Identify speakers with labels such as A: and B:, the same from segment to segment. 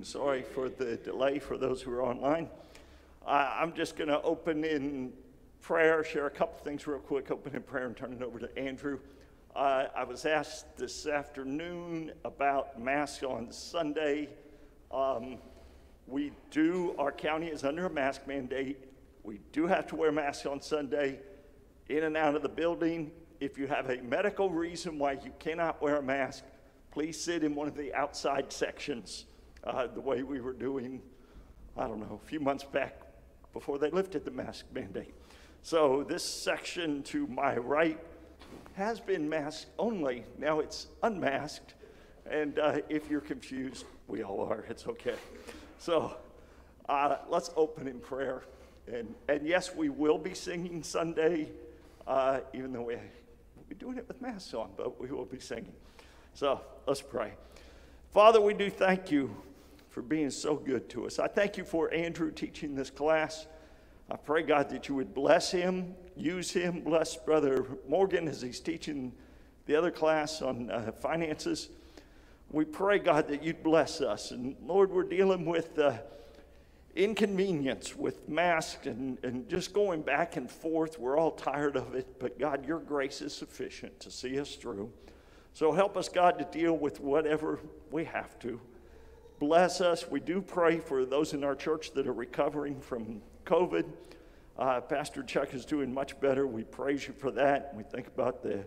A: I'm sorry for the delay for those who are online. Uh, I'm just going to open in prayer, share a couple things real quick, open in prayer, and turn it over to Andrew. Uh, I was asked this afternoon about masks on Sunday. Um, we do, our county is under a mask mandate. We do have to wear masks on Sunday in and out of the building. If you have a medical reason why you cannot wear a mask, please sit in one of the outside sections uh, the way we were doing, I don't know, a few months back before they lifted the mask mandate. So this section to my right has been masked only. Now it's unmasked. And uh, if you're confused, we all are. It's okay. So uh, let's open in prayer. And, and yes, we will be singing Sunday, uh, even though we, will be doing it with masks on, but we will be singing. So let's pray. Father, we do thank you for being so good to us. I thank you for Andrew teaching this class. I pray, God, that you would bless him, use him, bless Brother Morgan as he's teaching the other class on uh, finances. We pray, God, that you'd bless us. And Lord, we're dealing with uh, inconvenience, with masks, and, and just going back and forth. We're all tired of it, but God, your grace is sufficient to see us through. So help us, God, to deal with whatever we have to bless us. We do pray for those in our church that are recovering from COVID. Uh, Pastor Chuck is doing much better. We praise you for that. We think about the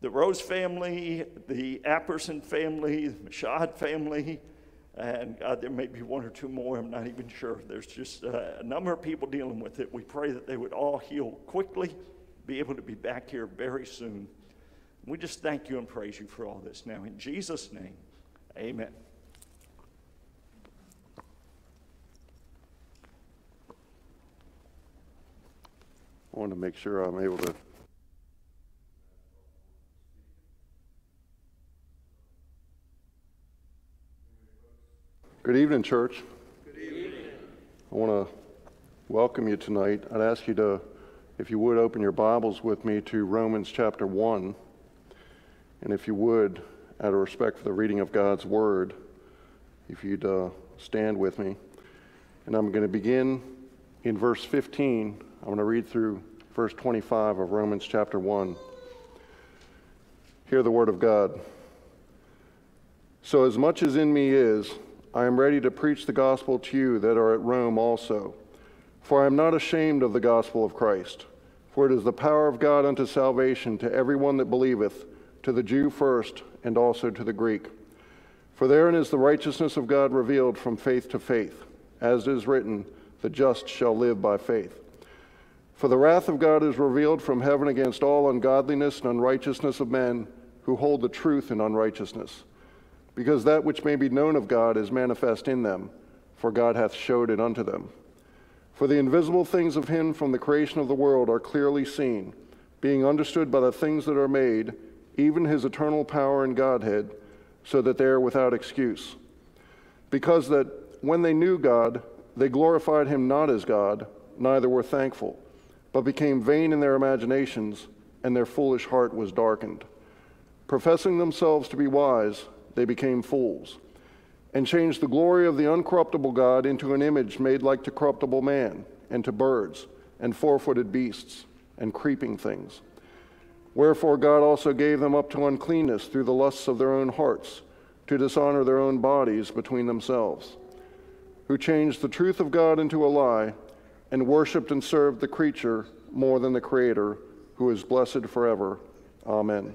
A: the Rose family, the Apperson family, the Mashad family, and uh, there may be one or two more, I'm not even sure. There's just uh, a number of people dealing with it. We pray that they would all heal quickly, be able to be back here very soon. We just thank you and praise you for all this now. In Jesus' name, amen.
B: I want to make sure I'm able to. Good evening, church. Good evening. I want to welcome you tonight. I'd ask you to, if you would, open your Bibles with me to Romans chapter 1. And if you would, out of respect for the reading of God's Word, if you'd uh, stand with me. And I'm going to begin in verse 15, I'm going to read through verse 25 of Romans chapter 1. Hear the word of God. So, as much as in me is, I am ready to preach the gospel to you that are at Rome also. For I am not ashamed of the gospel of Christ, for it is the power of God unto salvation to everyone that believeth, to the Jew first, and also to the Greek. For therein is the righteousness of God revealed from faith to faith, as it is written, the just shall live by faith. For the wrath of God is revealed from heaven against all ungodliness and unrighteousness of men who hold the truth in unrighteousness, because that which may be known of God is manifest in them, for God hath showed it unto them. For the invisible things of him from the creation of the world are clearly seen, being understood by the things that are made, even his eternal power and Godhead, so that they are without excuse. Because that when they knew God, they glorified him not as God, neither were thankful, but became vain in their imaginations, and their foolish heart was darkened. Professing themselves to be wise, they became fools, and changed the glory of the uncorruptible God into an image made like to corruptible man, and to birds, and four footed beasts, and creeping things. Wherefore God also gave them up to uncleanness through the lusts of their own hearts, to dishonor their own bodies between themselves who changed the truth of God into a lie and worshiped and served the creature more than the Creator, who is blessed forever. Amen.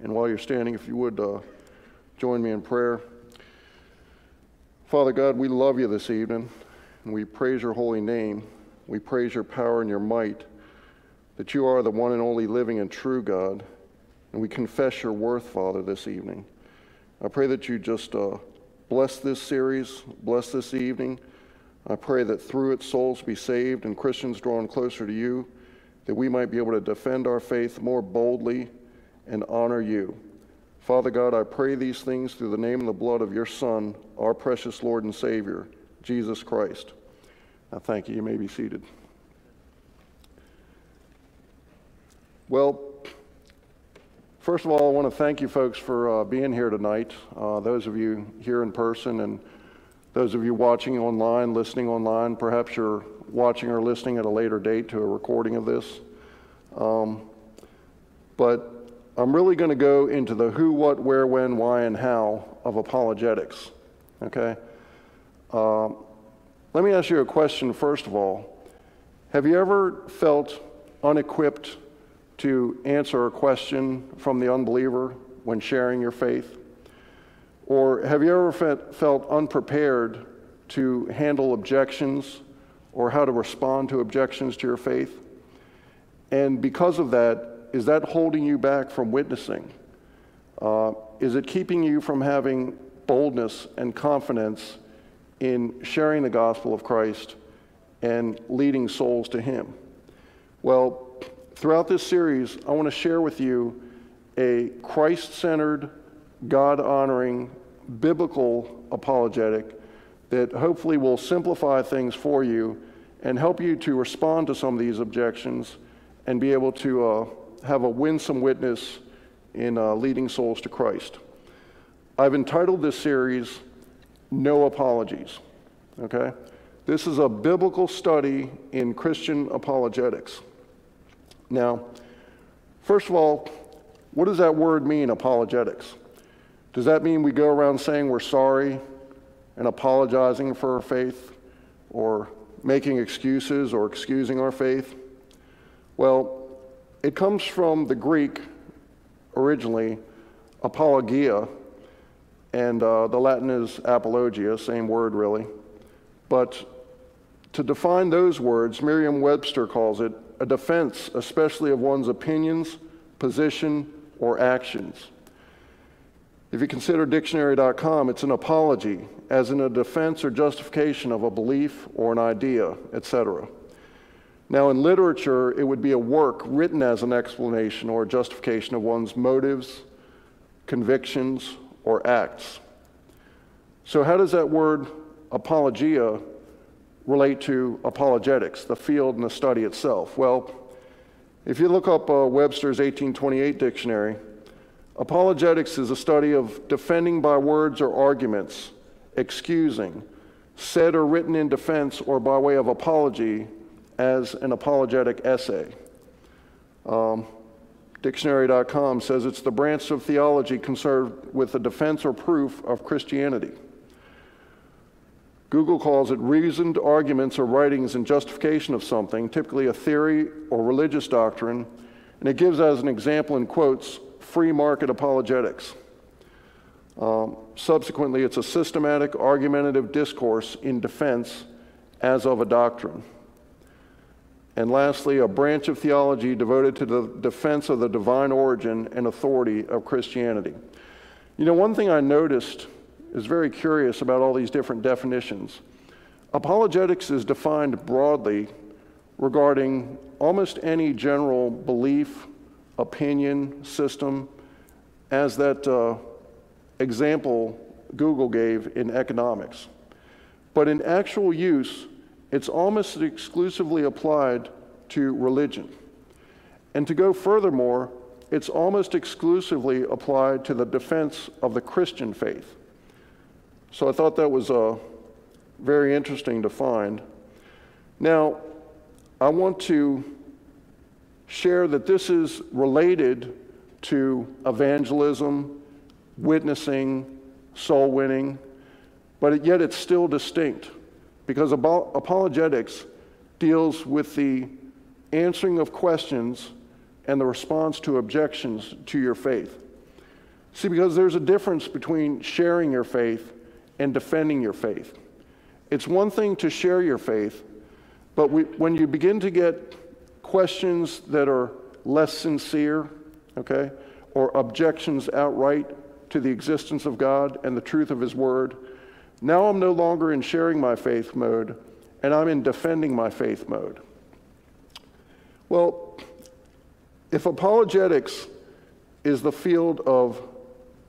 B: And while you're standing, if you would uh, join me in prayer. Father God, we love you this evening, and we praise your holy name. We praise your power and your might, that you are the one and only living and true God. And we confess your worth, Father, this evening. I pray that you just. Uh, Bless this series, bless this evening. I pray that through it, souls be saved and Christians drawn closer to you, that we might be able to defend our faith more boldly and honor you. Father God, I pray these things through the name and the blood of your Son, our precious Lord and Savior, Jesus Christ. I thank you. You may be seated. Well, First of all, I want to thank you folks for uh, being here tonight, uh, those of you here in person and those of you watching online, listening online. Perhaps you're watching or listening at a later date to a recording of this. Um, but I'm really going to go into the who, what, where, when, why, and how of apologetics. Okay? Uh, let me ask you a question first of all. Have you ever felt unequipped to answer a question from the unbeliever when sharing your faith? Or have you ever felt unprepared to handle objections or how to respond to objections to your faith? And because of that, is that holding you back from witnessing? Uh, is it keeping you from having boldness and confidence in sharing the gospel of Christ and leading souls to Him? Well, Throughout this series, I want to share with you a Christ centered, God honoring, biblical apologetic that hopefully will simplify things for you and help you to respond to some of these objections and be able to uh, have a winsome witness in uh, leading souls to Christ. I've entitled this series, No Apologies. Okay? This is a biblical study in Christian apologetics. Now, first of all, what does that word mean, apologetics? Does that mean we go around saying we're sorry and apologizing for our faith or making excuses or excusing our faith? Well, it comes from the Greek originally, apologia, and uh, the Latin is apologia, same word really. But to define those words, Merriam Webster calls it a defense, especially of one's opinions, position, or actions. If you consider dictionary.com, it's an apology, as in a defense or justification of a belief or an idea, etc. Now, in literature, it would be a work written as an explanation or justification of one's motives, convictions, or acts. So, how does that word apologia relate to apologetics, the field and the study itself? Well, if you look up uh, Webster's 1828 dictionary, apologetics is a study of defending by words or arguments, excusing, said or written in defense or by way of apology as an apologetic essay. Um, dictionary.com says it's the branch of theology concerned with the defense or proof of Christianity. Google calls it reasoned arguments or writings in justification of something, typically a theory or religious doctrine, and it gives as an example in quotes free market apologetics. Um, subsequently, it's a systematic argumentative discourse in defense as of a doctrine. And lastly, a branch of theology devoted to the defense of the divine origin and authority of Christianity. You know, one thing I noticed is very curious about all these different definitions. Apologetics is defined broadly regarding almost any general belief, opinion, system, as that uh, example Google gave in economics. But in actual use, it's almost exclusively applied to religion. And to go furthermore, it's almost exclusively applied to the defense of the Christian faith. So I thought that was uh, very interesting to find. Now, I want to share that this is related to evangelism, witnessing, soul winning, but yet it's still distinct because apologetics deals with the answering of questions and the response to objections to your faith. See, because there's a difference between sharing your faith and defending your faith. It's one thing to share your faith, but we, when you begin to get questions that are less sincere, okay, or objections outright to the existence of God and the truth of His Word, now I'm no longer in sharing my faith mode, and I'm in defending my faith mode. Well, if apologetics is the field of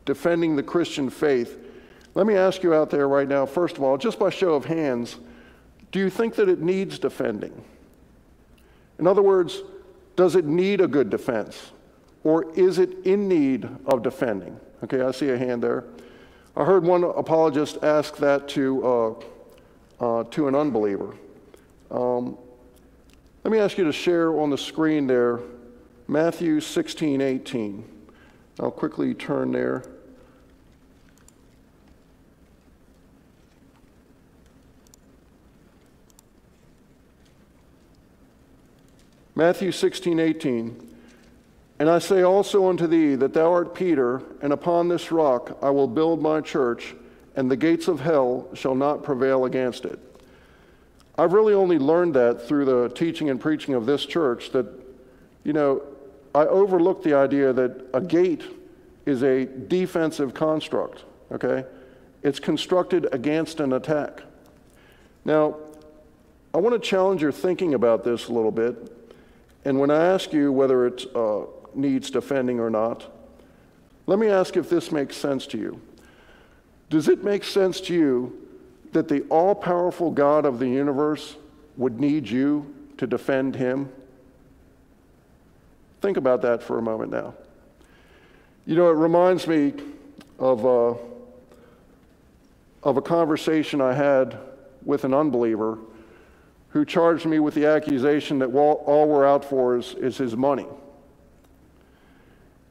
B: defending the Christian faith, let me ask you out there right now, first of all, just by show of hands, do you think that it needs defending? In other words, does it need a good defense? Or is it in need of defending? Okay, I see a hand there. I heard one apologist ask that to, uh, uh, to an unbeliever. Um, let me ask you to share on the screen there Matthew 16, 18. I'll quickly turn there. Matthew 16, 18. And I say also unto thee that thou art Peter, and upon this rock I will build my church, and the gates of hell shall not prevail against it. I've really only learned that through the teaching and preaching of this church that, you know, I overlooked the idea that a gate is a defensive construct, okay? It's constructed against an attack. Now, I want to challenge your thinking about this a little bit and when I ask you whether it uh, needs defending or not, let me ask if this makes sense to you. Does it make sense to you that the all powerful God of the universe would need you to defend him? Think about that for a moment now. You know, it reminds me of a, uh, of a conversation I had with an unbeliever who charged me with the accusation that all we're out for is, is his money.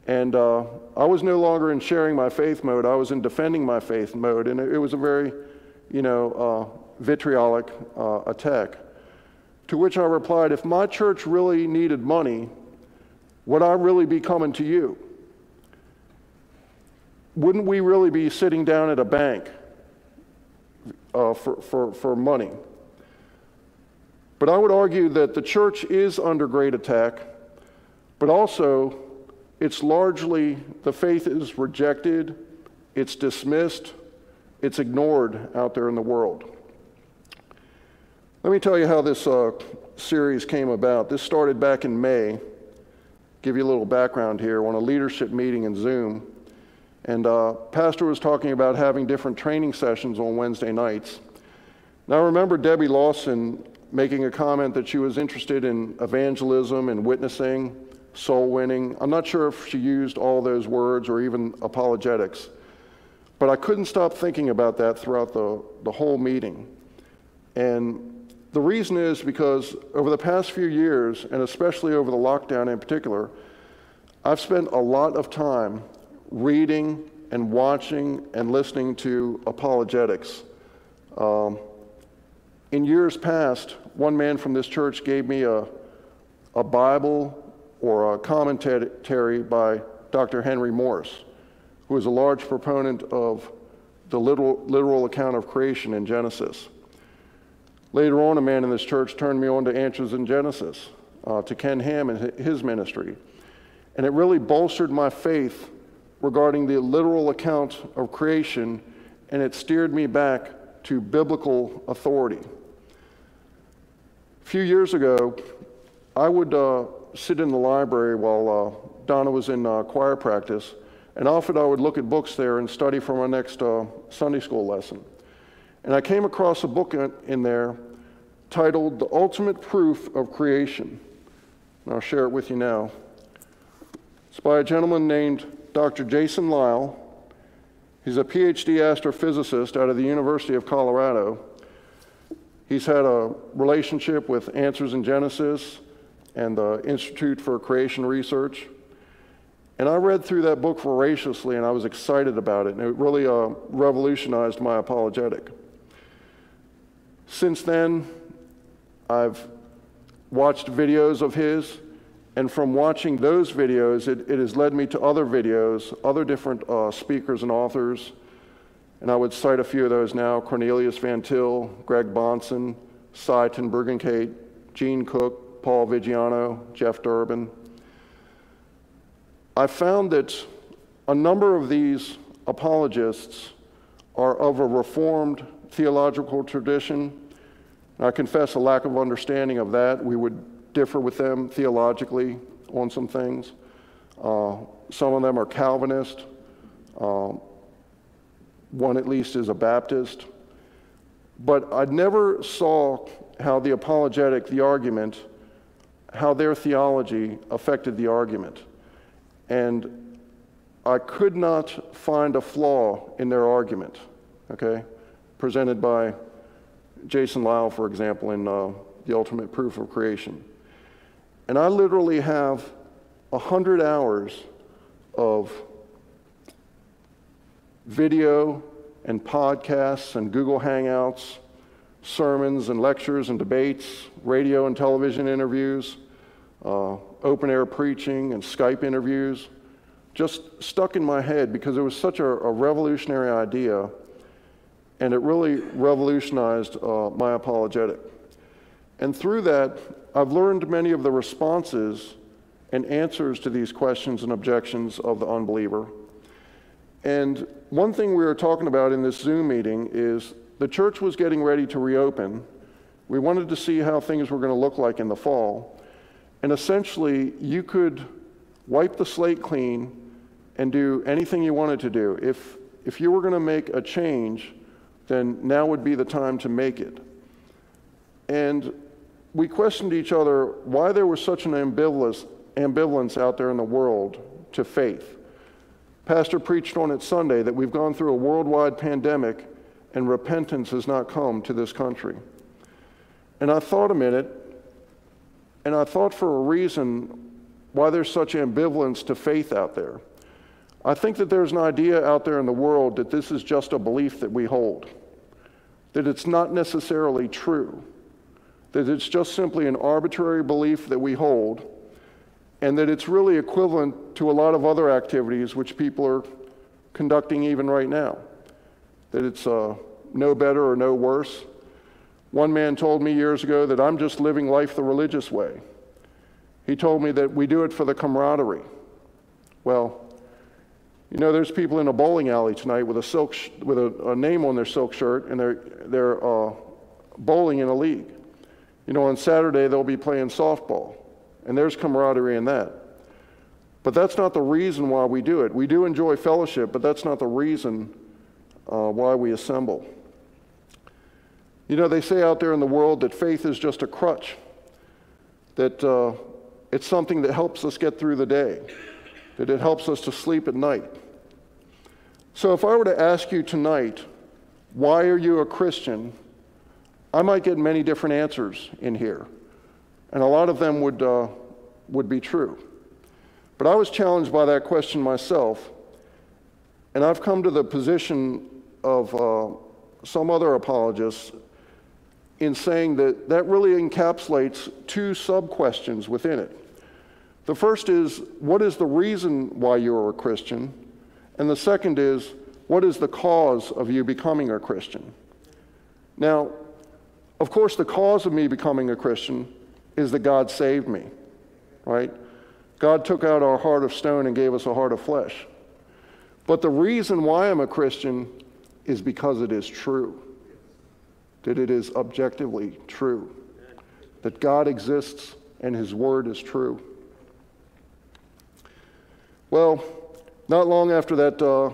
B: And uh, I was no longer in sharing my faith mode, I was in defending my faith mode. And it, it was a very, you know, uh, vitriolic uh, attack. To which I replied, If my church really needed money, would I really be coming to you? Wouldn't we really be sitting down at a bank uh, for, for, for money? But I would argue that the church is under great attack, but also it's largely the faith is rejected, it's dismissed, it's ignored out there in the world. Let me tell you how this uh, series came about. This started back in May. Give you a little background here on a leadership meeting in Zoom. And uh, Pastor was talking about having different training sessions on Wednesday nights. Now, I remember Debbie Lawson making a comment that she was interested in evangelism and witnessing, soul winning. I'm not sure if she used all those words or even apologetics, but I couldn't stop thinking about that throughout the, the whole meeting. And the reason is because over the past few years, and especially over the lockdown in particular, I've spent a lot of time reading and watching and listening to apologetics. Um, in years past, one man from this church gave me a, a Bible or a commentary by Dr. Henry Morris, who is a large proponent of the literal, literal account of creation in Genesis. Later on, a man in this church turned me on to Answers in Genesis, uh, to Ken Ham and his ministry. And it really bolstered my faith regarding the literal account of creation, and it steered me back to biblical authority. A few years ago, I would uh, sit in the library while uh, Donna was in uh, choir practice, and often I would look at books there and study for my next uh, Sunday school lesson. And I came across a book in there titled The Ultimate Proof of Creation. And I'll share it with you now. It's by a gentleman named Dr. Jason Lisle. He's a PhD astrophysicist out of the University of Colorado. He's had a relationship with Answers in Genesis and the Institute for Creation Research. And I read through that book voraciously and I was excited about it, and it really uh, revolutionized my apologetic. Since then, I've watched videos of his, and from watching those videos, it, it has led me to other videos, other different uh, speakers and authors and I would cite a few of those now Cornelius Van Til, Greg Bahnsen, Cy Tenbergenkate, Gene Cook, Paul Viggiano, Jeff Durbin. I found that a number of these apologists are of a reformed theological tradition. I confess a lack of understanding of that. We would differ with them theologically on some things. Uh, some of them are Calvinist. Uh, one at least is a Baptist. But I never saw how the apologetic, the argument, how their theology affected the argument. And I could not find a flaw in their argument, okay, presented by Jason Lisle, for example, in uh, The Ultimate Proof of Creation. And I literally have 100 hours of video and podcasts and Google Hangouts, sermons and lectures and debates, radio and television interviews, uh, open air preaching and Skype interviews, just stuck in my head because it was such a, a revolutionary idea and it really revolutionized uh, my apologetic. And through that, I've learned many of the responses and answers to these questions and objections of the unbeliever. And one thing we were talking about in this Zoom meeting is the church was getting ready to reopen. We wanted to see how things were going to look like in the fall. And essentially, you could wipe the slate clean and do anything you wanted to do. If, if you were going to make a change, then now would be the time to make it. And we questioned each other why there was such an ambivalence, ambivalence out there in the world to faith. Pastor preached on it Sunday that we've gone through a worldwide pandemic and repentance has not come to this country. And I thought a minute, and I thought for a reason why there's such ambivalence to faith out there. I think that there's an idea out there in the world that this is just a belief that we hold, that it's not necessarily true, that it's just simply an arbitrary belief that we hold, and that it's really equivalent to a lot of other activities which people are conducting even right now. That it's uh, no better or no worse. One man told me years ago that I'm just living life the religious way. He told me that we do it for the camaraderie. Well, you know, there's people in a bowling alley tonight with a silk with a, a, name on their silk shirt, and they're they're uh, bowling in a league. You know, on Saturday they'll be playing softball, and there's camaraderie in that. But that's not the reason why we do it. We do enjoy fellowship, but that's not the reason uh, why we assemble. You know, they say out there in the world that faith is just a crutch, that uh, it's something that helps us get through the day, that it helps us to sleep at night. So if I were to ask you tonight, why are you a Christian? I might get many different answers in here, and a lot of them would, uh, would be true. But I was challenged by that question myself, and I've come to the position of uh, some other apologists in saying that that really encapsulates two sub questions within it. The first is, what is the reason why you are a Christian? And the second is, what is the cause of you becoming a Christian? Now, of course, the cause of me becoming a Christian is that God saved me, right? God took out our heart of stone and gave us a heart of flesh. But the reason why I'm a Christian is because it is true, that it is objectively true, that God exists and His Word is true. Well, not long after that uh,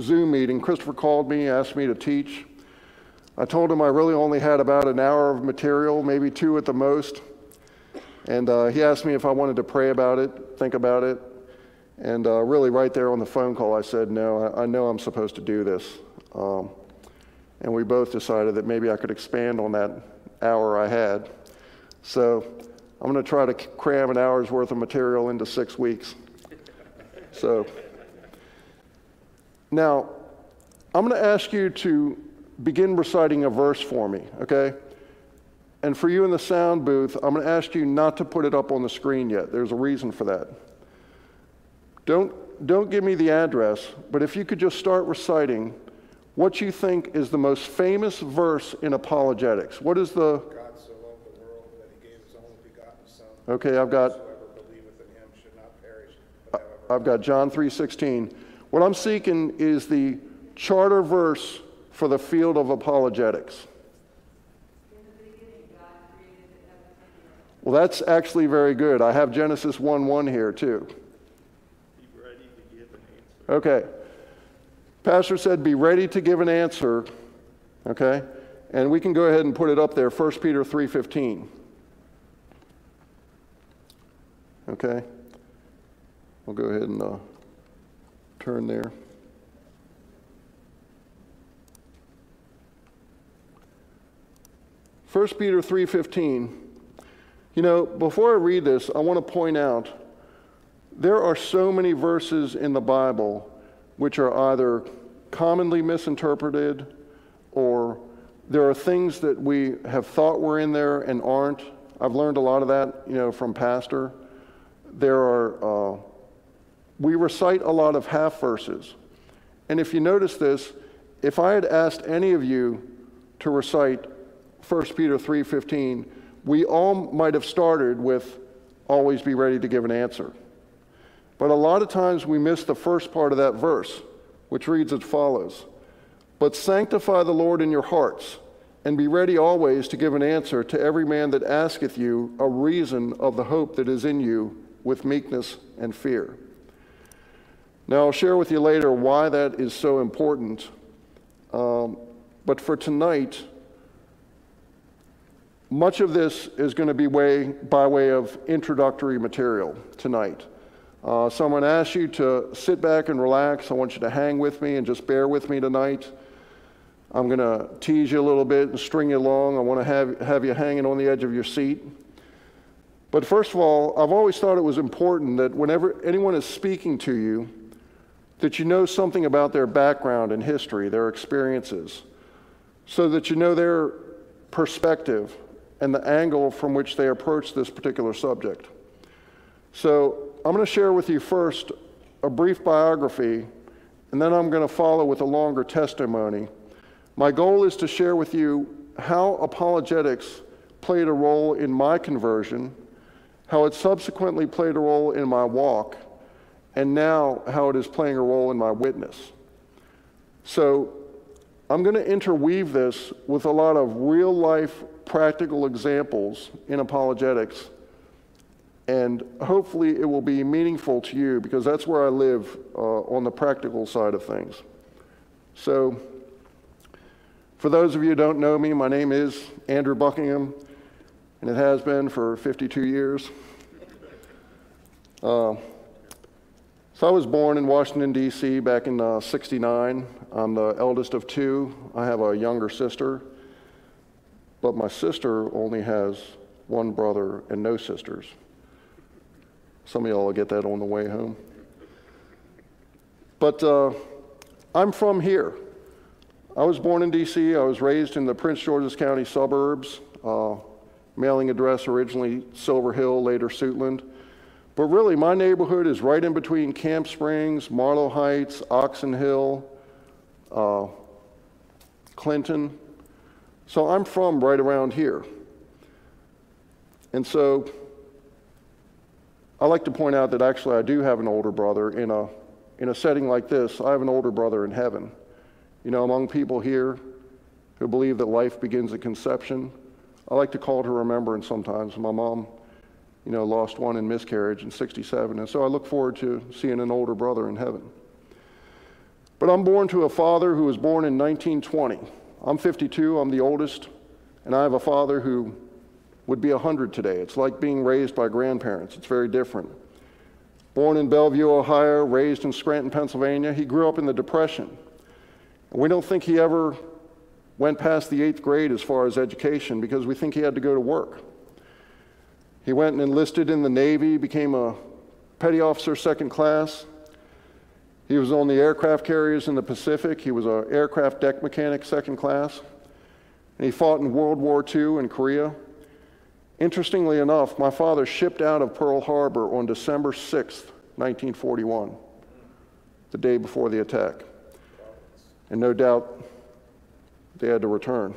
B: Zoom meeting, Christopher called me, asked me to teach. I told him I really only had about an hour of material, maybe two at the most. And uh, he asked me if I wanted to pray about it, think about it. And uh, really, right there on the phone call, I said, No, I, I know I'm supposed to do this. Um, and we both decided that maybe I could expand on that hour I had. So I'm going to try to cram an hour's worth of material into six weeks. So now I'm going to ask you to begin reciting a verse for me, okay? And for you in the sound booth, I'm going to ask you not to put it up on the screen yet. There's a reason for that. Don't, don't give me the address, but if you could just start reciting what you think is the most famous verse in apologetics. What is the. So the world, that he son, okay, I've got. I've got John 3:16. What I'm seeking is the charter verse for the field of apologetics. Well, that's actually very good. I have Genesis 1 1 here, too. Be ready to give an answer. Okay. Pastor said, Be ready to give an answer. Okay? And we can go ahead and put it up there 1 Peter 3.15. Okay? We'll go ahead and uh, turn there. First Peter 3:15 you know, before I read this, I want to point out there are so many verses in the Bible which are either commonly misinterpreted or there are things that we have thought were in there and aren't. I've learned a lot of that, you know, from Pastor. There are, uh, we recite a lot of half verses. And if you notice this, if I had asked any of you to recite 1 Peter 3:15, we all might have started with always be ready to give an answer. But a lot of times we miss the first part of that verse, which reads as follows But sanctify the Lord in your hearts, and be ready always to give an answer to every man that asketh you a reason of the hope that is in you with meekness and fear. Now, I'll share with you later why that is so important. Um, but for tonight, much of this is going to be way, by way of introductory material tonight. Uh, so I'm going to ask you to sit back and relax. I want you to hang with me and just bear with me tonight. I'm going to tease you a little bit and string you along. I want to have, have you hanging on the edge of your seat. But first of all, I've always thought it was important that whenever anyone is speaking to you, that you know something about their background and history, their experiences, so that you know their perspective and the angle from which they approach this particular subject. So I'm going to share with you first a brief biography, and then I'm going to follow with a longer testimony. My goal is to share with you how apologetics played a role in my conversion, how it subsequently played a role in my walk, and now how it is playing a role in my witness. So I'm going to interweave this with a lot of real life practical examples in apologetics. And hopefully it will be meaningful to you because that's where I live uh, on the practical side of things. So, for those of you who don't know me, my name is Andrew Buckingham, and it has been for 52 years. Uh, so I was born in Washington, D.C. back in uh, 69. I'm the eldest of two. I have a younger sister but my sister only has one brother and no sisters. Some of y'all will get that on the way home. But uh, I'm from here. I was born in D.C., I was raised in the Prince George's County suburbs. Uh, mailing address originally Silver Hill, later Suitland. But really, my neighborhood is right in between Camp Springs, Marlow Heights, Oxon Hill, uh, Clinton, so I'm from right around here. And so I like to point out that actually I do have an older brother in a, in a setting like this. I have an older brother in heaven. You know, among people here who believe that life begins at conception, I like to call to remembrance sometimes. My mom, you know, lost one in miscarriage in 67, and so I look forward to seeing an older brother in heaven. But I'm born to a father who was born in 1920. I'm 52, I'm the oldest, and I have a father who would be 100 today. It's like being raised by grandparents, it's very different. Born in Bellevue, Ohio, raised in Scranton, Pennsylvania, he grew up in the Depression. We don't think he ever went past the eighth grade as far as education because we think he had to go to work. He went and enlisted in the Navy, became a petty officer second class, he was on the aircraft carriers in the Pacific. He was an aircraft deck mechanic, second class. And he fought in World War II in Korea. Interestingly enough, my father shipped out of Pearl Harbor on December 6, 1941, the day before the attack. And no doubt they had to return.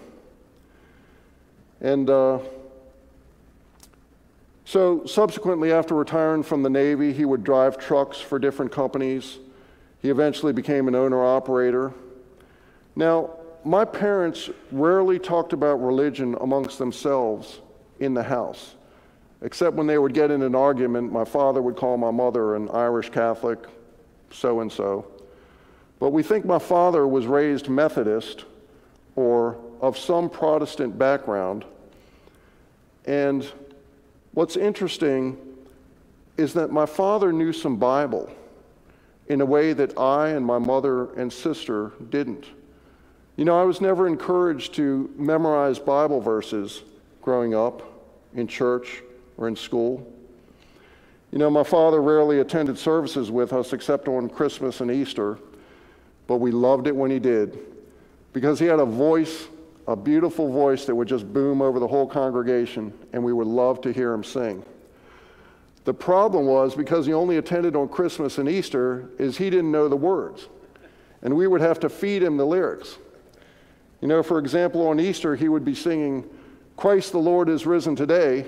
B: And uh, so subsequently, after retiring from the Navy, he would drive trucks for different companies he eventually became an owner operator. Now, my parents rarely talked about religion amongst themselves in the house, except when they would get in an argument. My father would call my mother an Irish Catholic, so and so. But we think my father was raised Methodist or of some Protestant background. And what's interesting is that my father knew some Bible in a way that I and my mother and sister didn't. You know, I was never encouraged to memorize Bible verses growing up in church or in school. You know, my father rarely attended services with us except on Christmas and Easter, but we loved it when he did because he had a voice, a beautiful voice that would just boom over the whole congregation, and we would love to hear him sing. The problem was because he only attended on Christmas and Easter is he didn't know the words. And we would have to feed him the lyrics. You know, for example, on Easter he would be singing, Christ the Lord is risen today,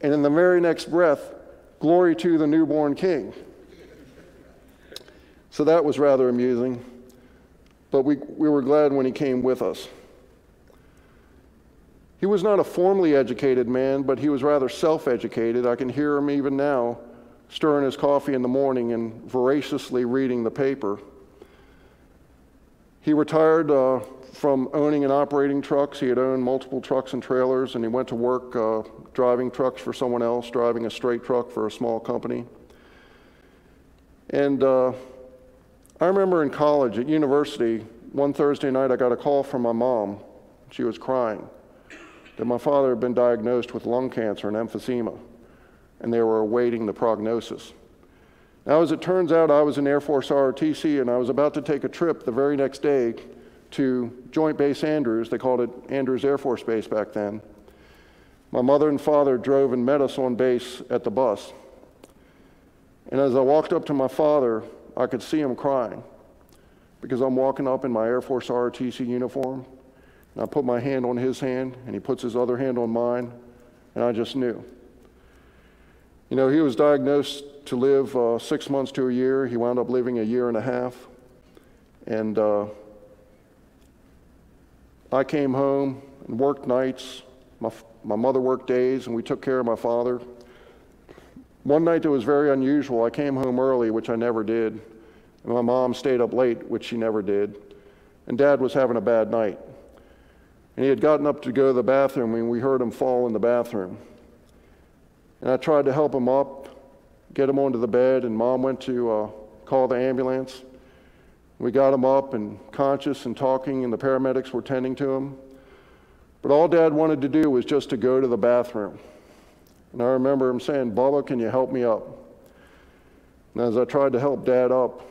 B: and in the very next breath, glory to the newborn king. So that was rather amusing. But we, we were glad when he came with us. He was not a formally educated man, but he was rather self educated. I can hear him even now stirring his coffee in the morning and voraciously reading the paper. He retired uh, from owning and operating trucks. He had owned multiple trucks and trailers, and he went to work uh, driving trucks for someone else, driving a straight truck for a small company. And uh, I remember in college, at university, one Thursday night, I got a call from my mom. She was crying that my father had been diagnosed with lung cancer and emphysema, and they were awaiting the prognosis. Now, as it turns out, I was in Air Force ROTC, and I was about to take a trip the very next day to Joint Base Andrews. They called it Andrews Air Force Base back then. My mother and father drove and met us on base at the bus. And as I walked up to my father, I could see him crying because I'm walking up in my Air Force ROTC uniform and I put my hand on his hand, and he puts his other hand on mine, and I just knew. You know, he was diagnosed to live uh, six months to a year. He wound up living a year and a half. And uh, I came home and worked nights. My, my mother worked days, and we took care of my father. One night that was very unusual, I came home early, which I never did. And my mom stayed up late, which she never did. And dad was having a bad night. And he had gotten up to go to the bathroom, and we heard him fall in the bathroom. And I tried to help him up, get him onto the bed, and mom went to uh, call the ambulance. We got him up and conscious and talking, and the paramedics were tending to him. But all dad wanted to do was just to go to the bathroom. And I remember him saying, Bubba, can you help me up? And as I tried to help dad up,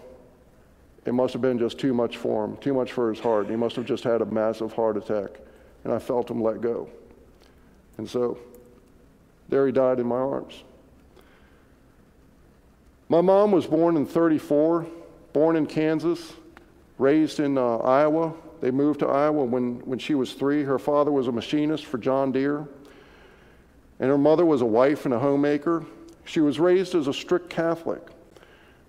B: it must have been just too much for him, too much for his heart. He must have just had a massive heart attack and I felt him let go. And so there he died in my arms. My mom was born in 34, born in Kansas, raised in uh, Iowa. They moved to Iowa when, when she was three. Her father was a machinist for John Deere, and her mother was a wife and a homemaker. She was raised as a strict Catholic.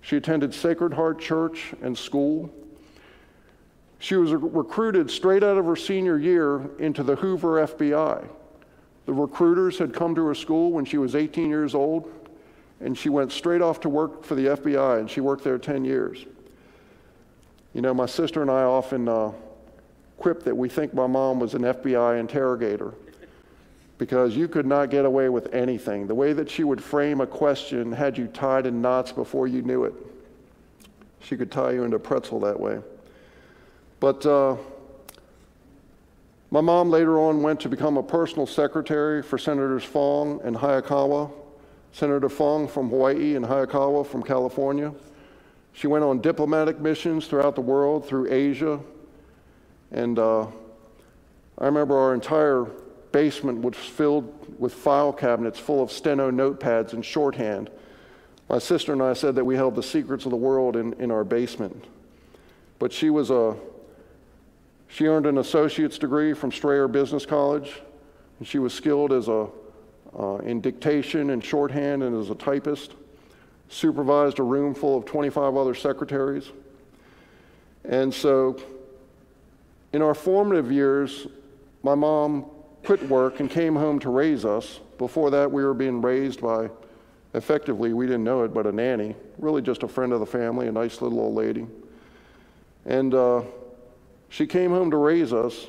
B: She attended Sacred Heart Church and school. She was recruited straight out of her senior year into the Hoover FBI. The recruiters had come to her school when she was 18 years old, and she went straight off to work for the FBI, and she worked there 10 years. You know, my sister and I often uh, quip that we think my mom was an FBI interrogator because you could not get away with anything. The way that she would frame a question had you tied in knots before you knew it. She could tie you into pretzel that way. But uh, my mom later on went to become a personal secretary for Senators Fong and Hayakawa, Senator Fong from Hawaii and Hayakawa from California. She went on diplomatic missions throughout the world, through Asia. And uh, I remember our entire basement was filled with file cabinets full of steno notepads and shorthand. My sister and I said that we held the secrets of the world in, in our basement. But she was a she earned an associate's degree from Strayer Business College, and she was skilled as a, uh, in dictation and shorthand and as a typist, supervised a room full of 25 other secretaries. And so, in our formative years, my mom quit work and came home to raise us. Before that, we were being raised by, effectively, we didn't know it, but a nanny, really just a friend of the family, a nice little old lady. And uh, she came home to raise us,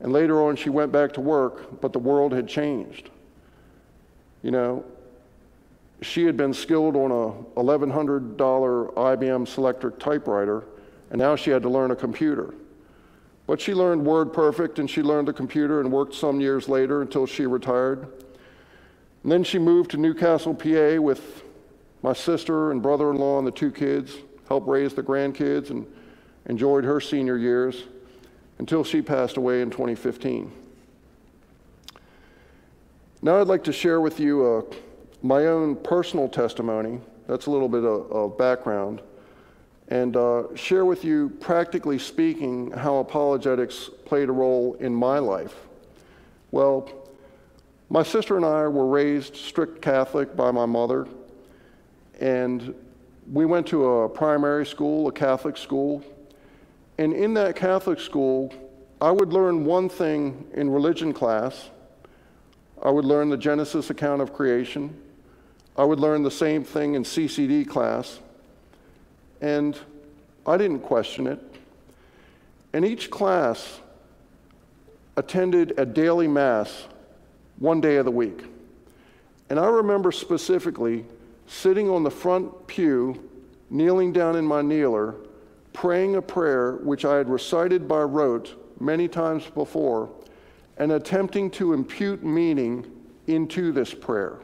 B: and later on she went back to work, but the world had changed. You know, she had been skilled on a $1,100 IBM Selectric typewriter, and now she had to learn a computer. But she learned WordPerfect, and she learned the computer and worked some years later until she retired. And then she moved to New Castle, PA with my sister and brother in law and the two kids, helped raise the grandkids, and enjoyed her senior years until she passed away in 2015. Now, I'd like to share with you uh, my own personal testimony. That's a little bit of, of background. And uh, share with you, practically speaking, how apologetics played a role in my life. Well, my sister and I were raised strict Catholic by my mother, and we went to a primary school, a Catholic school, and in that Catholic school, I would learn one thing in religion class. I would learn the Genesis account of creation. I would learn the same thing in CCD class. And I didn't question it. And each class attended a daily mass one day of the week. And I remember specifically sitting on the front pew, kneeling down in my kneeler, praying a prayer which I had recited by rote many times before, and attempting to impute meaning into this prayer.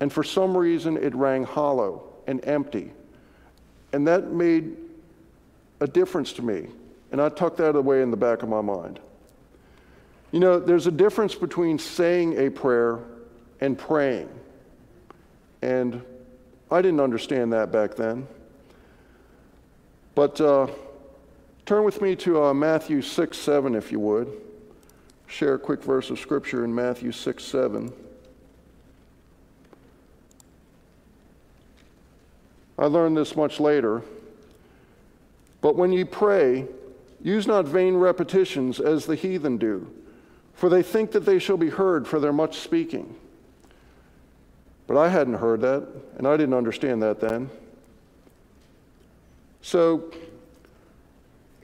B: And for some reason, it rang hollow and empty. And that made a difference to me. And I tucked that away in the back of my mind. You know, there's a difference between saying a prayer and praying. And I didn't understand that back then. But uh, turn with me to uh, Matthew 6 7, if you would. Share a quick verse of scripture in Matthew 6 7. I learned this much later. But when ye pray, use not vain repetitions as the heathen do, for they think that they shall be heard for their much speaking. But I hadn't heard that, and I didn't understand that then. So,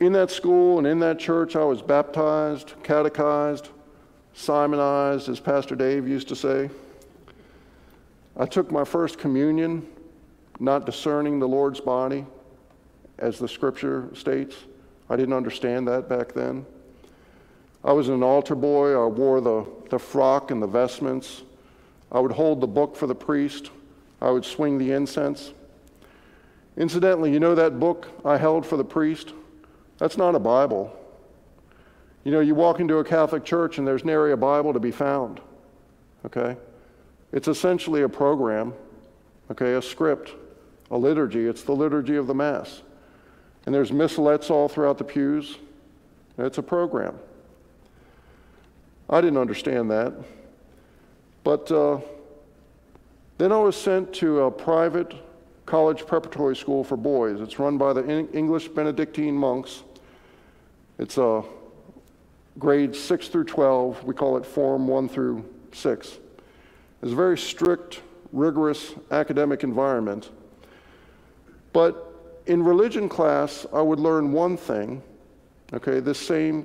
B: in that school and in that church, I was baptized, catechized, Simonized, as Pastor Dave used to say. I took my first communion, not discerning the Lord's body, as the scripture states. I didn't understand that back then. I was an altar boy. I wore the, the frock and the vestments. I would hold the book for the priest. I would swing the incense. Incidentally, you know that book I held for the priest? That's not a Bible. You know, you walk into a Catholic church and there's nary a Bible to be found. Okay? It's essentially a program, okay, a script, a liturgy. It's the liturgy of the Mass. And there's missalettes all throughout the pews. It's a program. I didn't understand that. But uh, then I was sent to a private college preparatory school for boys. It's run by the English Benedictine monks. It's a grade 6 through 12. We call it Form 1 through 6. It's a very strict, rigorous academic environment. But in religion class, I would learn one thing, okay, this same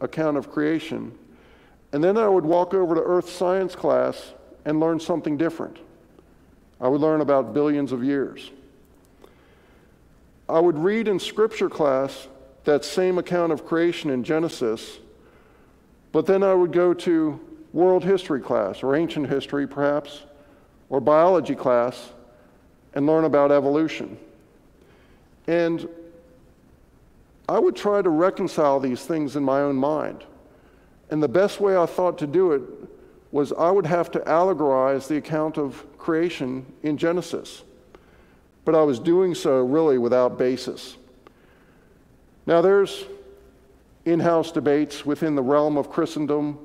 B: account of creation. And then I would walk over to earth science class and learn something different. I would learn about billions of years. I would read in scripture class that same account of creation in Genesis, but then I would go to world history class, or ancient history perhaps, or biology class, and learn about evolution. And I would try to reconcile these things in my own mind. And the best way I thought to do it was I would have to allegorize the account of creation in Genesis. But I was doing so really without basis. Now, there's in house debates within the realm of Christendom,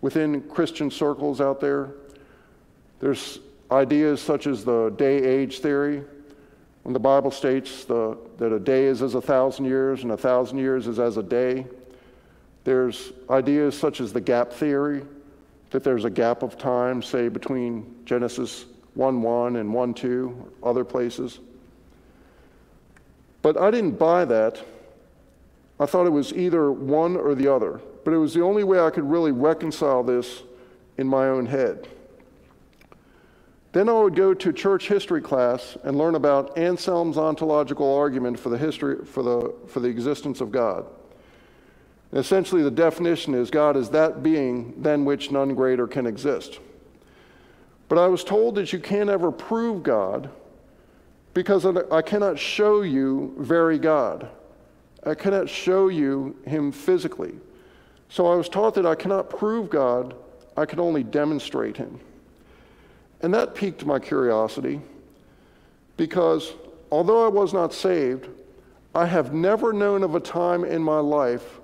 B: within Christian circles out there. There's ideas such as the day age theory, when the Bible states the, that a day is as a thousand years and a thousand years is as a day. There's ideas such as the gap theory, that there's a gap of time, say between Genesis 1:1 and 1:2, other places. But I didn't buy that. I thought it was either one or the other. But it was the only way I could really reconcile this in my own head. Then I would go to church history class and learn about Anselm's ontological argument for the history for the for the existence of God. And essentially, the definition is God is that being than which none greater can exist. But I was told that you can't ever prove God because I cannot show you very God. I cannot show you Him physically. So I was taught that I cannot prove God, I can only demonstrate Him. And that piqued my curiosity because although I was not saved, I have never known of a time in my life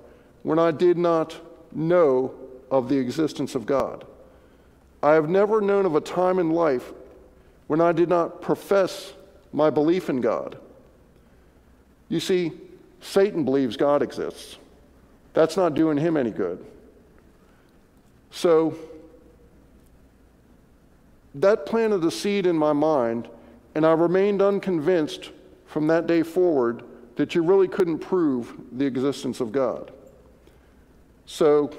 B: when I did not know of the existence of God. I have never known of a time in life when I did not profess my belief in God. You see, Satan believes God exists. That's not doing him any good. So, that planted the seed in my mind, and I remained unconvinced from that day forward that you really couldn't prove the existence of God. So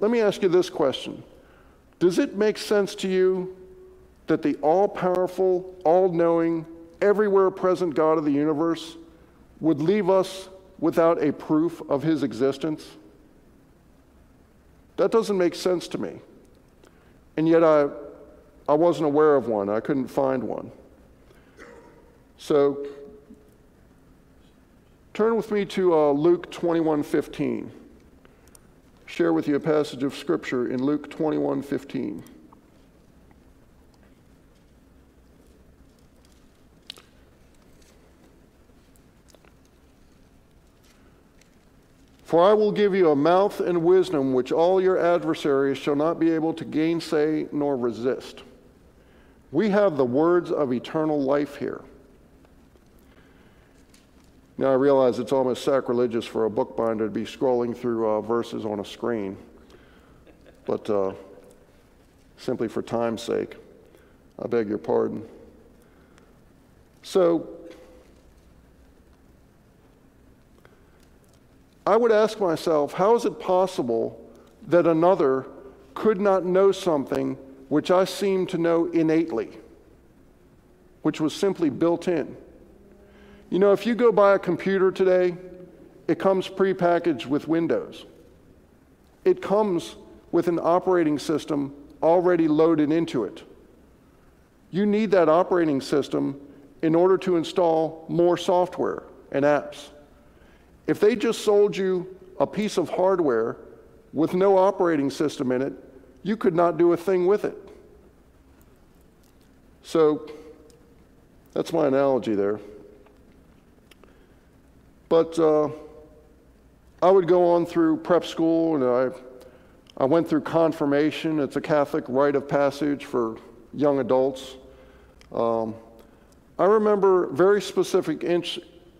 B: let me ask you this question Does it make sense to you that the all powerful, all knowing, everywhere present God of the universe would leave us without a proof of his existence? That doesn't make sense to me. And yet I, I wasn't aware of one, I couldn't find one. So Turn with me to uh, Luke 21 15. Share with you a passage of Scripture in Luke 21 15. For I will give you a mouth and wisdom which all your adversaries shall not be able to gainsay nor resist. We have the words of eternal life here. Now I realize it's almost sacrilegious for a bookbinder to be scrolling through uh, verses on a screen, but uh, simply for time's sake, I beg your pardon. So, I would ask myself, how is it possible that another could not know something which I seem to know innately, which was simply built in? You know, if you go buy a computer today, it comes prepackaged with Windows. It comes with an operating system already loaded into it. You need that operating system in order to install more software and apps. If they just sold you a piece of hardware with no operating system in it, you could not do a thing with it. So that's my analogy there. But uh, I would go on through prep school, and I, I went through confirmation. It's a Catholic rite of passage for young adults. Um, I remember very specific in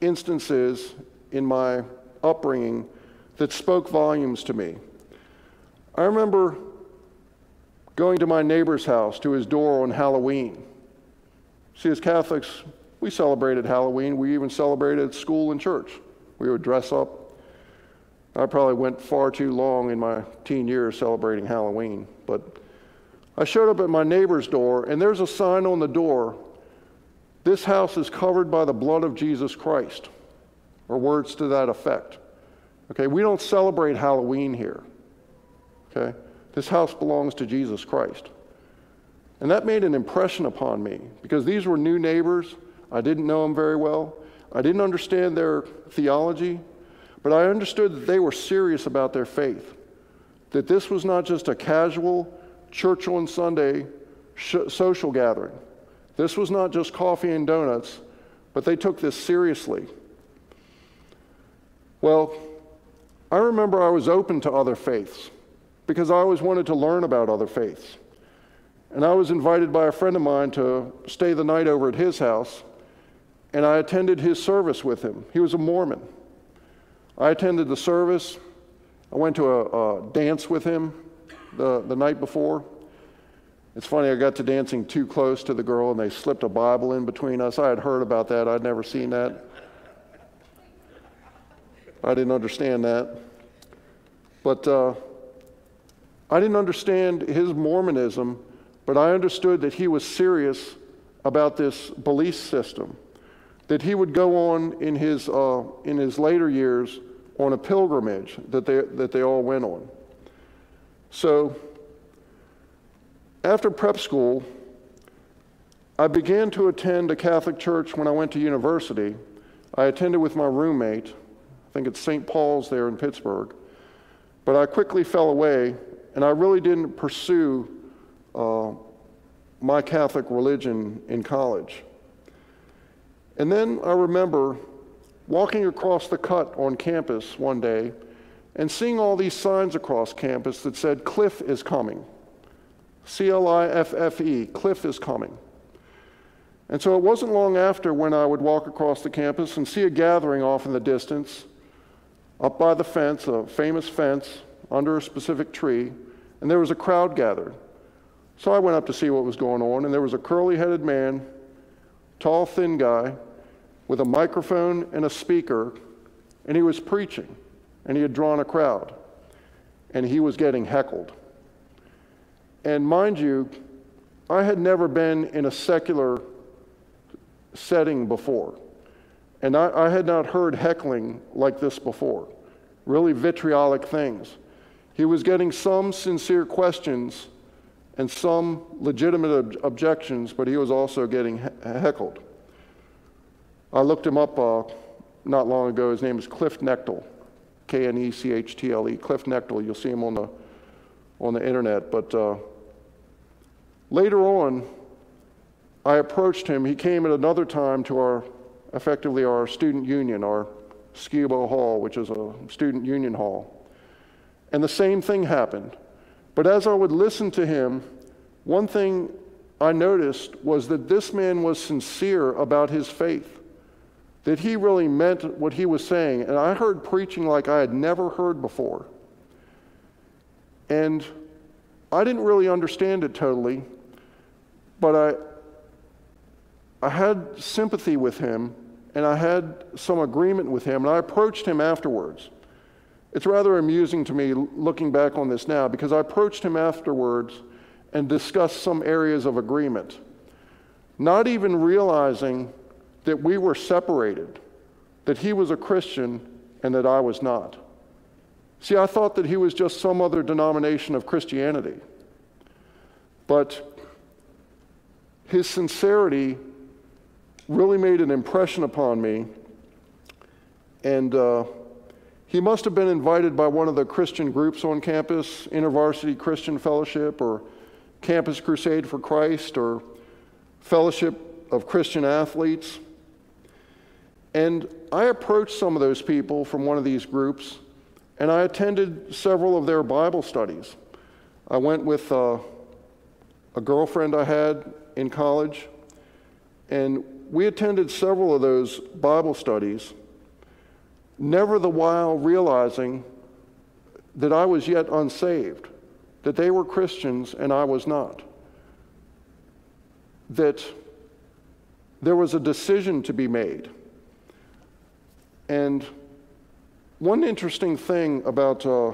B: instances in my upbringing that spoke volumes to me. I remember going to my neighbor's house to his door on Halloween. See, as Catholics, we celebrated Halloween. We even celebrated school and church. We would dress up. I probably went far too long in my teen years celebrating Halloween, but I showed up at my neighbor's door, and there's a sign on the door This house is covered by the blood of Jesus Christ, or words to that effect. Okay, we don't celebrate Halloween here. Okay, this house belongs to Jesus Christ. And that made an impression upon me because these were new neighbors. I didn't know them very well. I didn't understand their theology, but I understood that they were serious about their faith, that this was not just a casual church on Sunday sh- social gathering. This was not just coffee and donuts, but they took this seriously. Well, I remember I was open to other faiths because I always wanted to learn about other faiths. And I was invited by a friend of mine to stay the night over at his house and I attended his service with him. He was a Mormon. I attended the service. I went to a, a dance with him the, the night before. It's funny, I got to dancing too close to the girl and they slipped a Bible in between us. I had heard about that, I'd never seen that. I didn't understand that. But uh, I didn't understand his Mormonism, but I understood that he was serious about this belief system that he would go on in his, uh, in his later years on a pilgrimage that they, that they all went on. So, after prep school, I began to attend a Catholic church when I went to university. I attended with my roommate, I think it's St. Paul's there in Pittsburgh, but I quickly fell away and I really didn't pursue uh, my Catholic religion in college. And then I remember walking across the cut on campus one day and seeing all these signs across campus that said, Cliffe is coming. C L I F F E, Cliffe is coming. And so it wasn't long after when I would walk across the campus and see a gathering off in the distance, up by the fence, a famous fence, under a specific tree, and there was a crowd gathered. So I went up to see what was going on, and there was a curly headed man tall, thin guy with a microphone and a speaker, and he was preaching, and he had drawn a crowd, and he was getting heckled. And mind you, I had never been in a secular setting before, and I, I had not heard heckling like this before, really vitriolic things. He was getting some sincere questions and some legitimate ob objections, but he was also getting he heckled. I looked him up uh, not long ago. His name is Cliffe Knechtle, K N E C H T L E. Cliffe Knechtle. You'll see him on the on the internet. But uh, later on, I approached him. He came at another time to our effectively our student union, our Skibo Hall, which is a student union hall, and the same thing happened. But as I would listen to him, one thing I noticed was that this man was sincere about his faith, that he really meant what he was saying. And I heard preaching like I had never heard before. And I didn't really understand it totally, but I, I had sympathy with him and I had some agreement with him. And I approached him afterwards. It's rather amusing to me looking back on this now because I approached him afterwards and discussed some areas of agreement, not even realizing that we were separated, that he was a Christian and that I was not. See, I thought that he was just some other denomination of Christianity. But his sincerity really made an impression upon me. And uh, he must have been invited by one of the Christian groups on campus, InterVarsity Christian Fellowship or Campus Crusade for Christ or Fellowship of Christian Athletes. And I approached some of those people from one of these groups, and I attended several of their Bible studies. I went with uh, a girlfriend I had in college, and we attended several of those Bible studies never the while realizing that I was yet unsaved, that they were Christians and I was not, that there was a decision to be made. And one interesting thing about uh,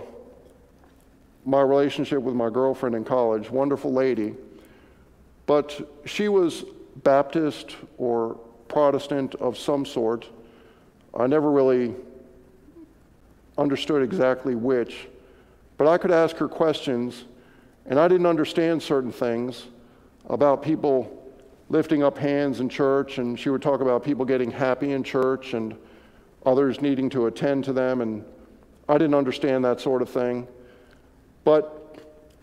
B: my relationship with my girlfriend in college, wonderful lady, but she was Baptist or Protestant of some sort. I never really understood exactly which, but I could ask her questions, and I didn't understand certain things about people lifting up hands in church, and she would talk about people getting happy in church and others needing to attend to them, and I didn't understand that sort of thing. But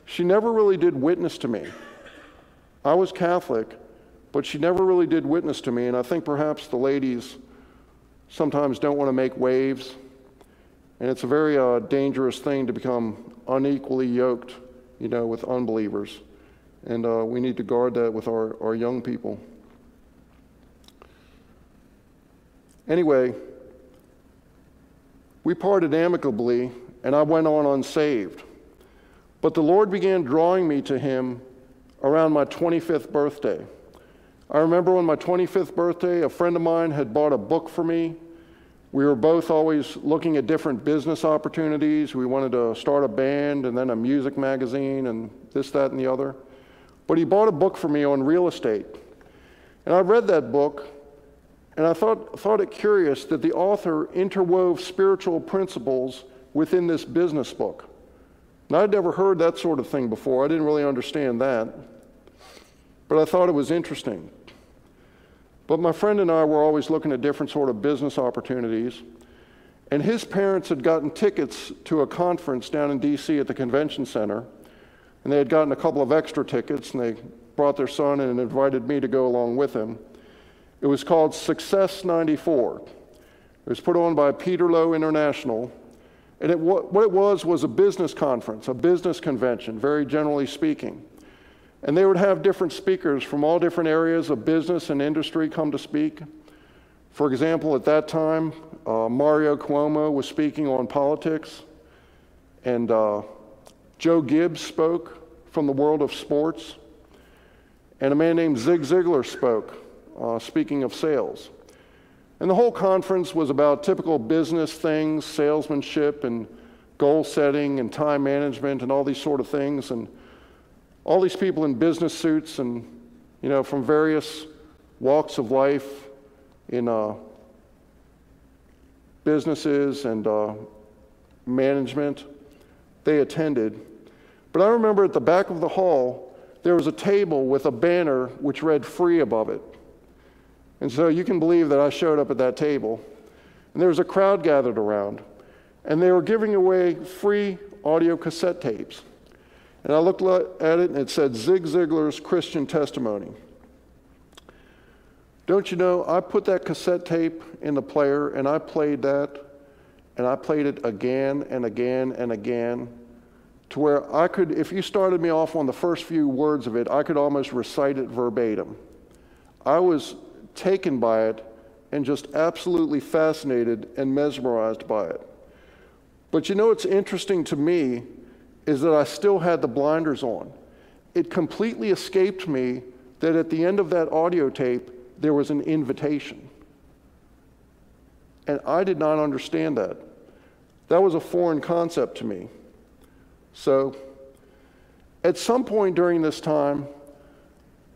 B: she never really did witness to me. I was Catholic, but she never really did witness to me, and I think perhaps the ladies sometimes don't want to make waves and it's a very uh, dangerous thing to become unequally yoked, you know, with unbelievers. And uh, we need to guard that with our, our young people. Anyway, we parted amicably, and I went on unsaved. But the Lord began drawing me to Him around my 25th birthday. I remember on my 25th birthday, a friend of mine had bought a book for me we were both always looking at different business opportunities. We wanted to start a band and then a music magazine and this, that, and the other. But he bought a book for me on real estate. And I read that book, and I thought, thought it curious that the author interwove spiritual principles within this business book. Now, I'd never heard that sort of thing before. I didn't really understand that. But I thought it was interesting. But my friend and I were always looking at different sort of business opportunities. And his parents had gotten tickets to a conference down in DC at the convention center. And they had gotten a couple of extra tickets and they brought their son and invited me to go along with him. It was called Success 94. It was put on by Peter Lowe International. And it, what it was was a business conference, a business convention, very generally speaking. And they would have different speakers from all different areas of business and industry come to speak. For example, at that time, uh, Mario Cuomo was speaking on politics, and uh, Joe Gibbs spoke from the world of sports, and a man named Zig Ziglar spoke, uh, speaking of sales. And the whole conference was about typical business things, salesmanship, and goal setting, and time management, and all these sort of things. And all these people in business suits and, you know, from various walks of life in uh, businesses and uh, management, they attended. But I remember at the back of the hall, there was a table with a banner which read free above it. And so you can believe that I showed up at that table. And there was a crowd gathered around, and they were giving away free audio cassette tapes. And I looked at it and it said Zig Ziglar's Christian Testimony. Don't you know, I put that cassette tape in the player and I played that and I played it again and again and again to where I could, if you started me off on the first few words of it, I could almost recite it verbatim. I was taken by it and just absolutely fascinated and mesmerized by it. But you know, it's interesting to me is that I still had the blinders on. It completely escaped me that at the end of that audio tape, there was an invitation. And I did not understand that. That was a foreign concept to me. So, at some point during this time,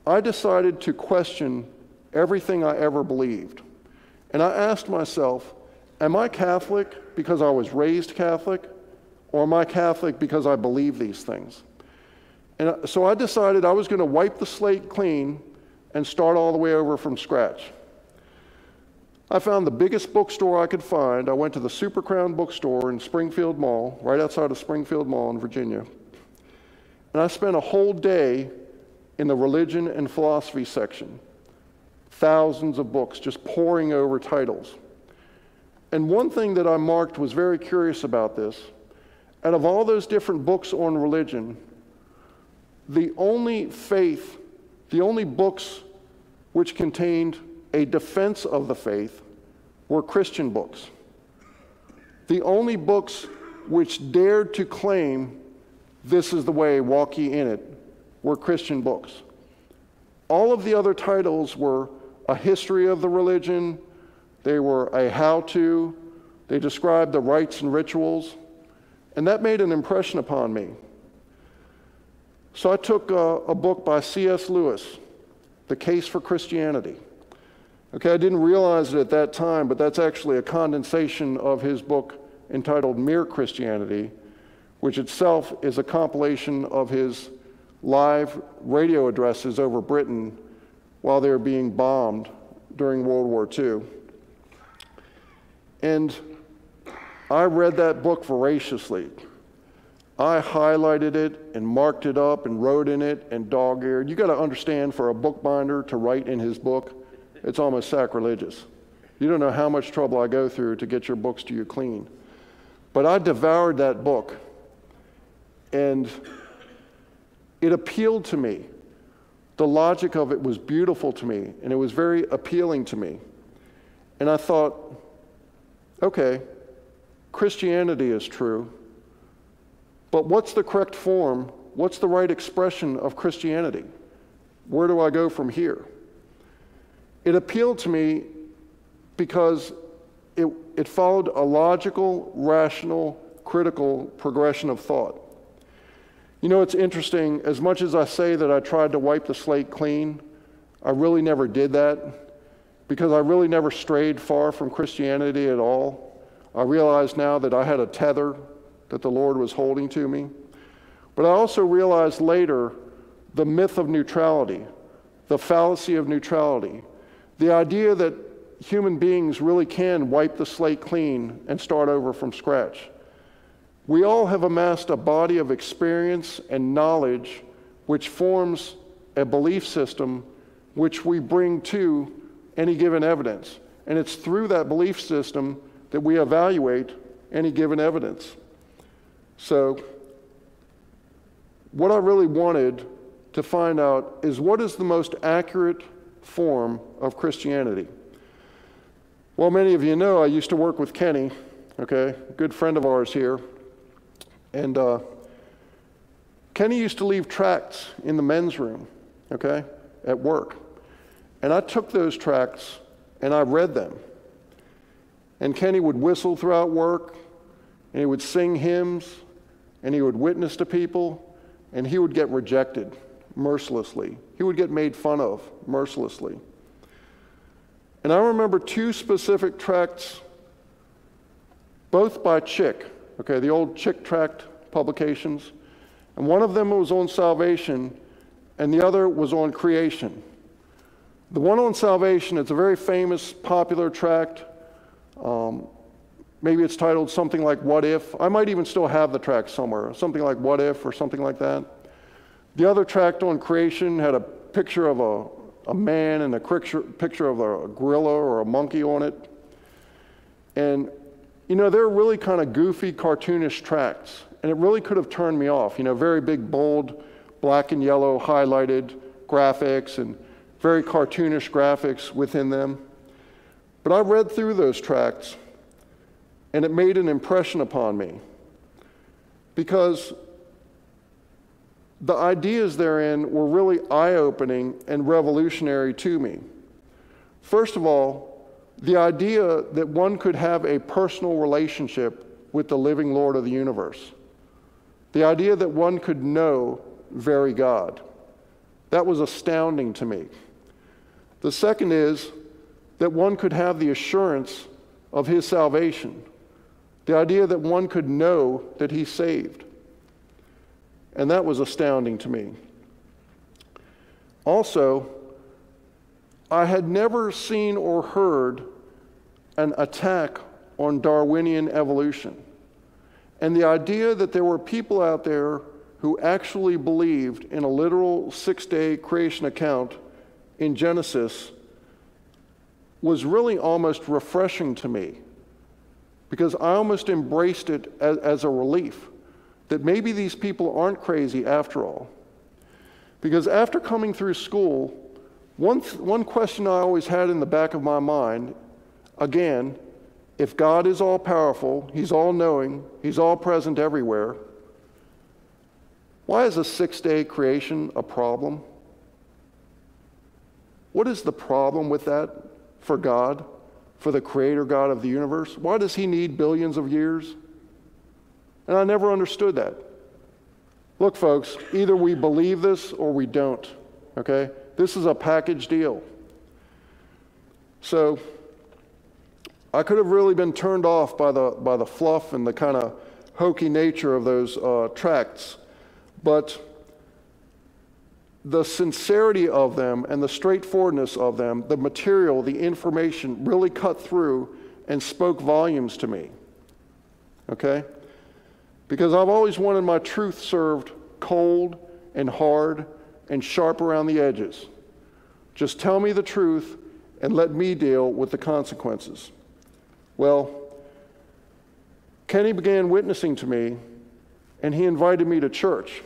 B: I decided to question everything I ever believed. And I asked myself, am I Catholic because I was raised Catholic? Or am I Catholic because I believe these things? And uh, so I decided I was going to wipe the slate clean and start all the way over from scratch. I found the biggest bookstore I could find. I went to the Super Crown bookstore in Springfield Mall, right outside of Springfield Mall in Virginia. And I spent a whole day in the religion and philosophy section. Thousands of books just pouring over titles. And one thing that I marked was very curious about this out of all those different books on religion, the only faith, the only books which contained a defense of the faith were Christian books. The only books which dared to claim this is the way, walk ye in it, were Christian books. All of the other titles were a history of the religion, they were a how to, they described the rites and rituals. And that made an impression upon me. So I took a, uh, a book by C.S. Lewis, The Case for Christianity. Okay, I didn't realize it at that time, but that's actually a condensation of his book entitled Mere Christianity, which itself is a compilation of his live radio addresses over Britain while they were being bombed during World War II. And I read that book voraciously. I highlighted it and marked it up and wrote in it and dog eared. You got to understand for a bookbinder to write in his book, it's almost sacrilegious. You don't know how much trouble I go through to get your books to you clean. But I devoured that book and it appealed to me. The logic of it was beautiful to me and it was very appealing to me. And I thought, okay, Christianity is true. But what's the correct form? What's the right expression of Christianity? Where do I go from here? It appealed to me because it, it followed a logical, rational, critical progression of thought. You know, it's interesting, as much as I say that I tried to wipe the slate clean, I really never did that because I really never strayed far from Christianity at all. I realized now that I had a tether that the Lord was holding to me. But I also realized later the myth of neutrality, the fallacy of neutrality, the idea that human beings really can wipe the slate clean and start over from scratch. We all have amassed a body of experience and knowledge which forms a belief system which we bring to any given evidence. And it's through that belief system that we evaluate any given evidence. So, what I really wanted to find out is what is the most accurate form of Christianity? Well, many of you know I used to work with Kenny, okay, good friend of ours here. And uh, Kenny used to leave tracts in the men's room, okay, at work. And I took those tracts and I read them and Kenny would whistle throughout work, and he would sing hymns, and he would witness to people, and he would get rejected mercilessly. He would get made fun of mercilessly. And I remember two specific tracts, both by Chick, okay, the old Chick tract publications. And one of them was on salvation, and the other was on creation. The one on salvation, it's a very famous, popular tract um, maybe it's titled something like What If. I might even still have the track somewhere, something like What If or something like that. The other tract on creation had a picture of a, a man and a picture, picture of a gorilla or a monkey on it. And, you know, they're really kind of goofy, cartoonish tracts. And it really could have turned me off. You know, very big, bold, black and yellow highlighted graphics and very cartoonish graphics within them. But I read through those tracts, and it made an impression upon me because the ideas therein were really eye opening and revolutionary to me. First of all, the idea that one could have a personal relationship with the living Lord of the universe, the idea that one could know very God. That was astounding to me. The second is that one could have the assurance of his salvation, the idea that one could know that he's saved. And that was astounding to me. Also, I had never seen or heard an attack on Darwinian evolution. And the idea that there were people out there who actually believed in a literal six day creation account in Genesis was really almost refreshing to me because I almost embraced it as, as, a relief that maybe these people aren't crazy after all. Because after coming through school, one, th- one question I always had in the back of my mind again, if God is all powerful, He's all knowing, He's all present everywhere, why is a six day creation a problem? What is the problem with that? for God, for the creator God of the universe? Why does he need billions of years? And I never understood that. Look, folks, either we believe this or we don't, okay? This is a package deal. So I could have really been turned off by the, by the fluff and the kind of hokey nature of those uh, tracts, but the sincerity of them and the straightforwardness of them, the material, the information really cut through and spoke volumes to me. Okay? Because I've always wanted my truth served cold and hard and sharp around the edges. Just tell me the truth and let me deal with the consequences. Well, Kenny began witnessing to me and he invited me to church.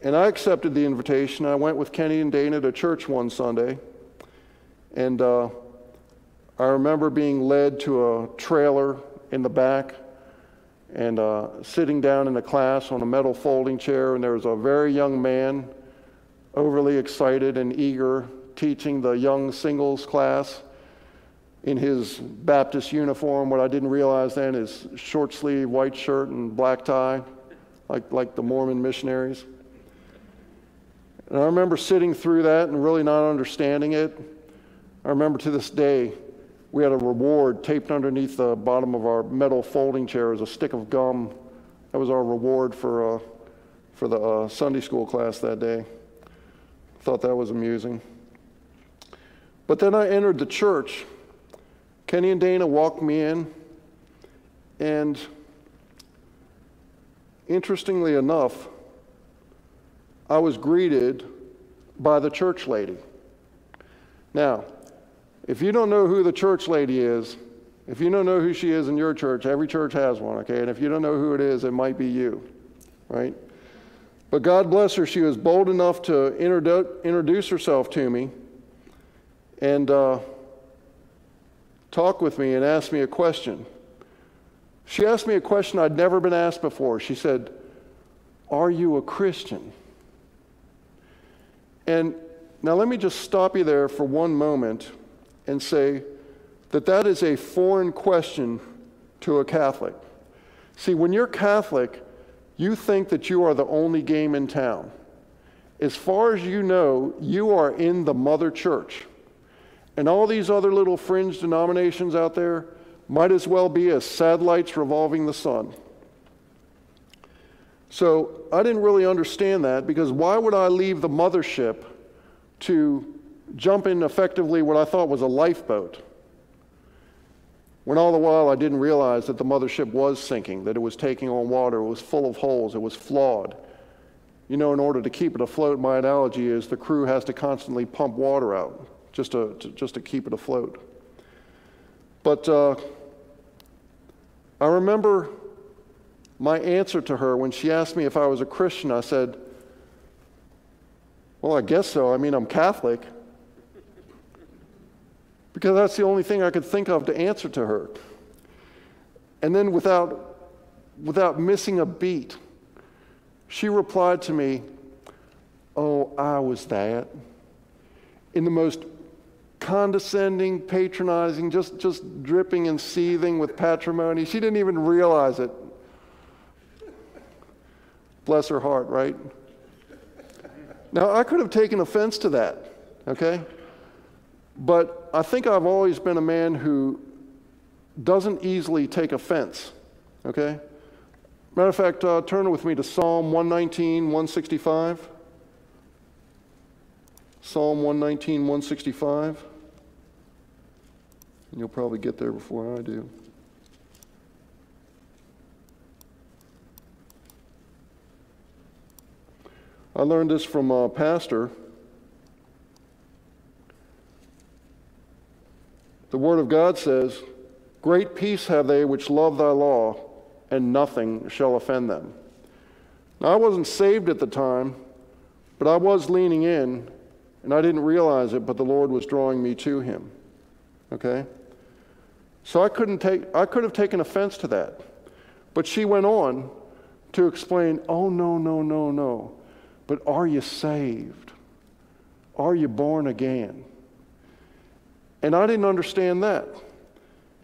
B: And I accepted the invitation. I went with Kenny and Dana to church one Sunday. And uh, I remember being led to a trailer in the back and uh, sitting down in a class on a metal folding chair. And there was a very young man, overly excited and eager, teaching the young singles class in his Baptist uniform. What I didn't realize then is short sleeve white shirt and black tie, like, like the Mormon missionaries. And I remember sitting through that and really not understanding it. I remember to this day, we had a reward taped underneath the bottom of our metal folding chair as a stick of gum. That was our reward for, uh, for the uh, Sunday school class that day. Thought that was amusing. But then I entered the church. Kenny and Dana walked me in, and interestingly enough, I was greeted by the church lady. Now, if you don't know who the church lady is, if you don't know who she is in your church, every church has one, okay? And if you don't know who it is, it might be you, right? But God bless her, she was bold enough to introduce herself to me and uh, talk with me and ask me a question. She asked me a question I'd never been asked before. She said, Are you a Christian? And now let me just stop you there for one moment and say that that is a foreign question to a Catholic. See, when you're Catholic, you think that you are the only game in town. As far as you know, you are in the mother church. And all these other little fringe denominations out there might as well be as satellites revolving the sun. So I didn't really understand that because why would I leave the mothership to jump in effectively what I thought was a lifeboat? When all the while I didn't realize that the mothership was sinking, that it was taking on water, it was full of holes, it was flawed. You know, in order to keep it afloat, my analogy is the crew has to constantly pump water out just to, to just to keep it afloat. But uh, I remember my answer to her when she asked me if I was a Christian, I said, Well, I guess so. I mean, I'm Catholic. Because that's the only thing I could think of to answer to her. And then, without, without missing a beat, she replied to me, Oh, I was that. In the most condescending, patronizing, just, just dripping and seething with patrimony. She didn't even realize it. Bless her heart, right? Now, I could have taken offense to that, okay? But I think I've always been a man who doesn't easily take offense, okay? Matter of fact, uh, turn with me to Psalm 119, 165. Psalm 119, 165. And you'll probably get there before I do. I learned this from a pastor. The Word of God says, Great peace have they which love thy law, and nothing shall offend them. Now, I wasn't saved at the time, but I was leaning in, and I didn't realize it, but the Lord was drawing me to Him. Okay? So I couldn't take, I could have taken offense to that. But she went on to explain, oh, no, no, no, no. But are you saved? Are you born again? And I didn't understand that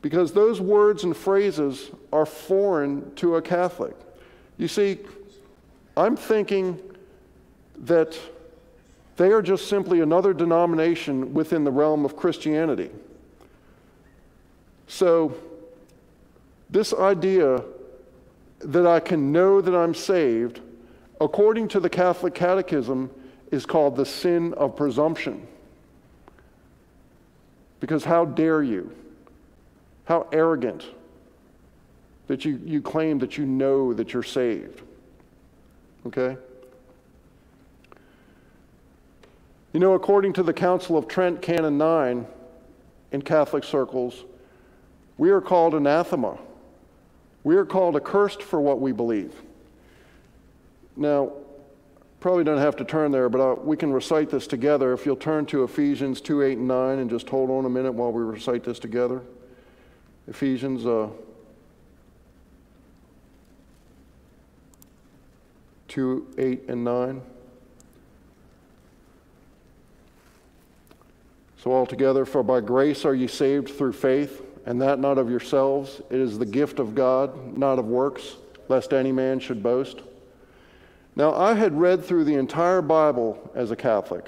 B: because those words and phrases are foreign to a Catholic. You see, I'm thinking that they are just simply another denomination within the realm of Christianity. So, this idea that I can know that I'm saved according to the Catholic Catechism, is called the sin of presumption. Because how dare you? How arrogant that you, you claim that you know that you're saved. Okay? You know, according to the Council of Trent, Canon 9, in Catholic circles, we are called anathema. We are called accursed for what we believe. Now, probably don't have to turn there, but I, we can recite this together. If you'll turn to Ephesians 2 8 and 9 and just hold on a minute while we recite this together. Ephesians uh, 2 8 and 9. So, altogether, for by grace are ye saved through faith, and that not of yourselves. It is the gift of God, not of works, lest any man should boast. Now, I had read through the entire Bible as a Catholic.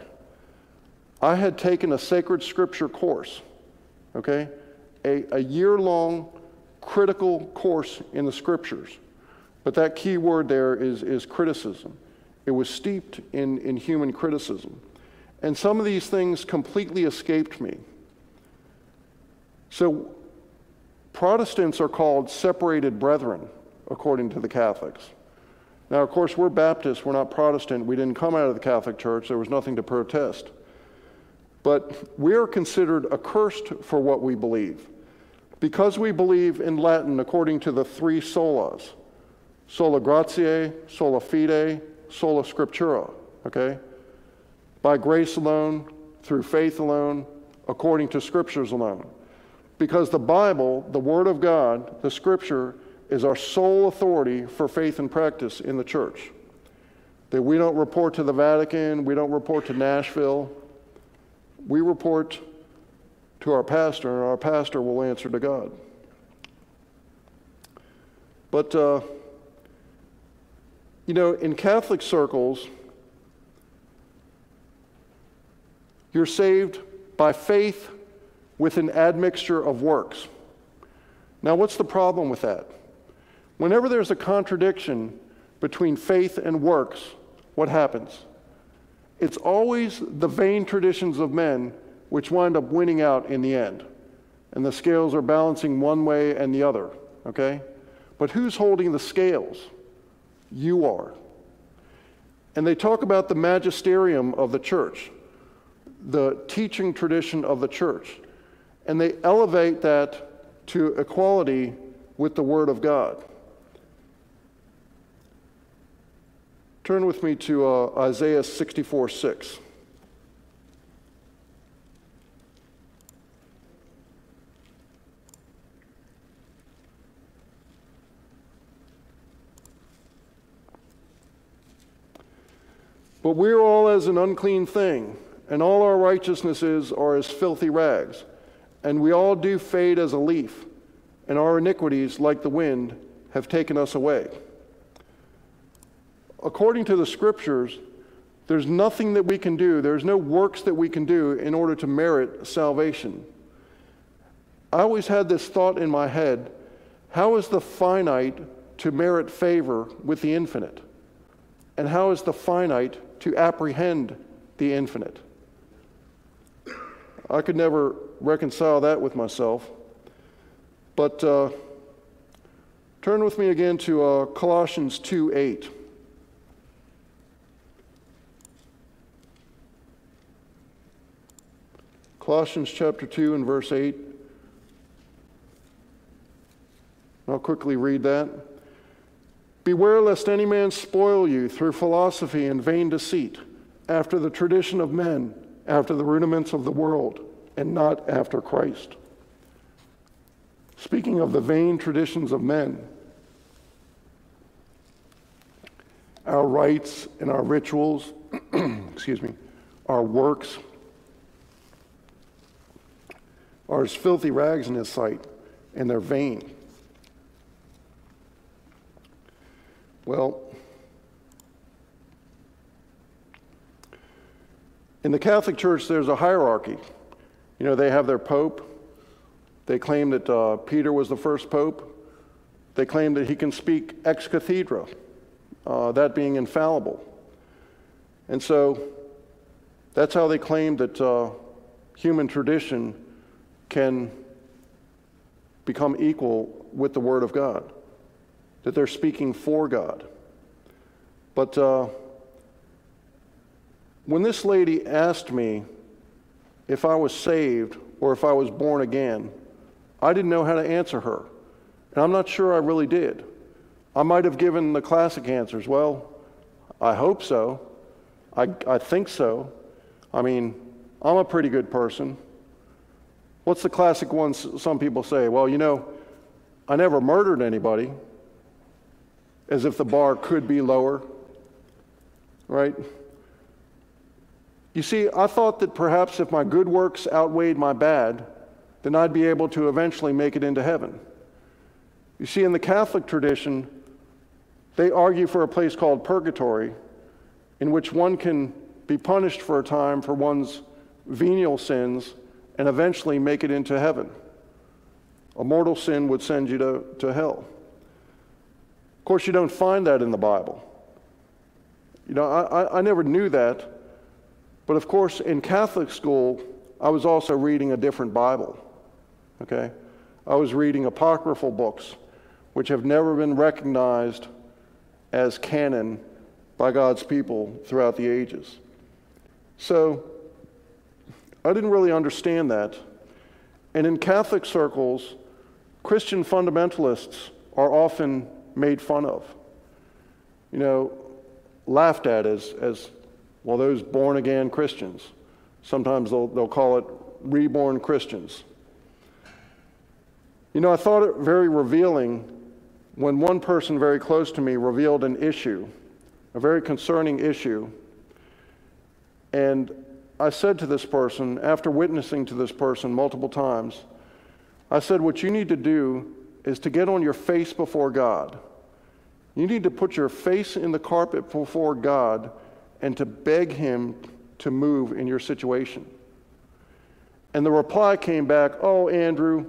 B: I had taken a sacred scripture course, okay? A, a year long critical course in the scriptures. But that key word there is, is criticism. It was steeped in, in human criticism. And some of these things completely escaped me. So, Protestants are called separated brethren, according to the Catholics. Now, of course, we're Baptists, we're not Protestant, we didn't come out of the Catholic Church, there was nothing to protest. But we are considered accursed for what we believe. Because we believe in Latin according to the three solas sola gratia, sola fide, sola scriptura, okay? By grace alone, through faith alone, according to scriptures alone. Because the Bible, the Word of God, the Scripture, is our sole authority for faith and practice in the church. That we don't report to the Vatican, we don't report to Nashville. We report to our pastor, and our pastor will answer to God. But, uh, you know, in Catholic circles, you're saved by faith with an admixture of works. Now, what's the problem with that? Whenever there's a contradiction between faith and works, what happens? It's always the vain traditions of men which wind up winning out in the end. And the scales are balancing one way and the other, okay? But who's holding the scales? You are. And they talk about the magisterium of the church, the teaching tradition of the church. And they elevate that to equality with the Word of God. Turn with me to uh, Isaiah 64 6. But we're all as an unclean thing, and all our righteousnesses are as filthy rags, and we all do fade as a leaf, and our iniquities, like the wind, have taken us away according to the scriptures, there's nothing that we can do, there's no works that we can do in order to merit salvation. I always had this thought in my head how is the finite to merit favor with the infinite? And how is the finite to apprehend the infinite? I could never reconcile that with myself. But uh, turn with me again to uh, Colossians 2 8. Colossians chapter 2 and verse 8. I'll quickly read that. Beware lest any man spoil you through philosophy and vain deceit, after the tradition of men, after the rudiments of the world, and not after Christ. Speaking of the vain traditions of men, our rites and our rituals, excuse me, our works, are as filthy rags in his sight, and they're vain. Well, in the Catholic Church, there's a hierarchy. You know, they have their pope. They claim that uh, Peter was the first pope. They claim that he can speak ex cathedra, uh, that being infallible. And so that's how they claim that uh, human tradition can become equal with the Word of God, that they're speaking for God. But uh, when this lady asked me if I was saved or if I was born again, I didn't know how to answer her. And I'm not sure I really did. I might have given the classic answers. Well, I hope so. I, I think so. I mean, I'm a pretty good person. What's the classic one some people say? Well, you know, I never murdered anybody, as if the bar could be lower, right? You see, I thought that perhaps if my good works outweighed my bad, then I'd be able to eventually make it into heaven. You see, in the Catholic tradition, they argue for a place called purgatory, in which one can be punished for a time for one's venial sins and eventually make it into heaven. A mortal sin would send you to, to hell. Of course, you don't find that in the Bible. You know, I, I never knew that, but of course, in Catholic school, I was also reading a different Bible. Okay? I was reading apocryphal books, which have never been recognized as canon by God's people throughout the ages. So, I didn't really understand that. And in Catholic circles, Christian fundamentalists are often made fun of, you know, laughed at as, as well, those born again Christians. Sometimes they'll, they'll call it reborn Christians. You know, I thought it very revealing when one person very close to me revealed an issue, a very concerning issue. And I said to this person, after witnessing to this person multiple times, I said, What you need to do is to get on your face before God. You need to put your face in the carpet before God and to beg Him to move in your situation. And the reply came back, Oh, Andrew,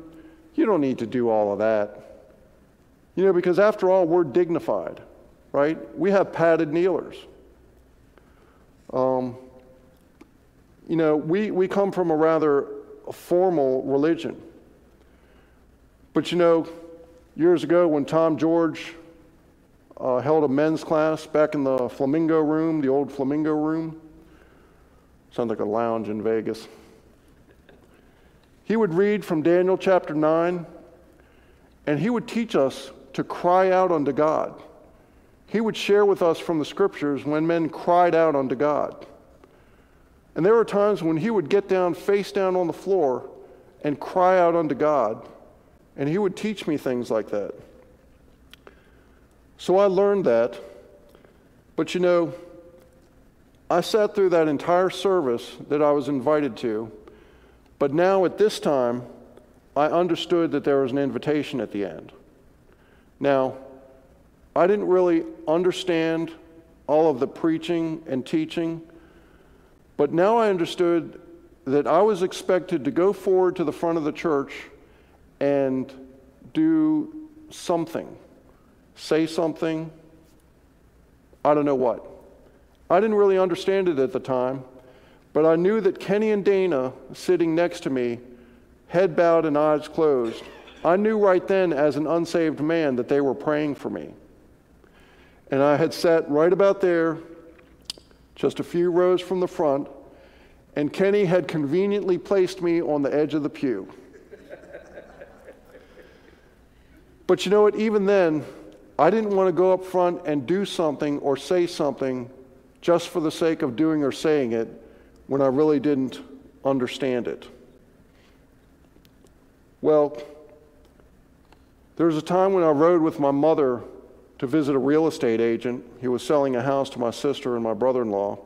B: you don't need to do all of that. You know, because after all, we're dignified, right? We have padded kneelers. Um, you know, we, we come from a rather formal religion. But you know, years ago when Tom George uh, held a men's class back in the Flamingo Room, the old Flamingo Room, sounds like a lounge in Vegas. He would read from Daniel chapter 9, and he would teach us to cry out unto God. He would share with us from the scriptures when men cried out unto God. And there were times when he would get down, face down on the floor, and cry out unto God. And he would teach me things like that. So I learned that. But you know, I sat through that entire service that I was invited to. But now at this time, I understood that there was an invitation at the end. Now, I didn't really understand all of the preaching and teaching but now I understood that I was expected to go forward to the front of the church and do something, say something, I don't know what. I didn't really understand it at the time, but I knew that Kenny and Dana sitting next to me, head bowed and eyes closed, I knew right then as an unsaved man that they were praying for me. And I had sat right about there just a few rows from the front, and Kenny had conveniently placed me on the edge of the pew. but you know what? Even then, I didn't want to go up front and do something or say something just for the sake of doing or saying it when I really didn't understand it. Well, there was a time when I rode with my mother to visit a real estate agent. He was selling a house to my sister and my brother in law.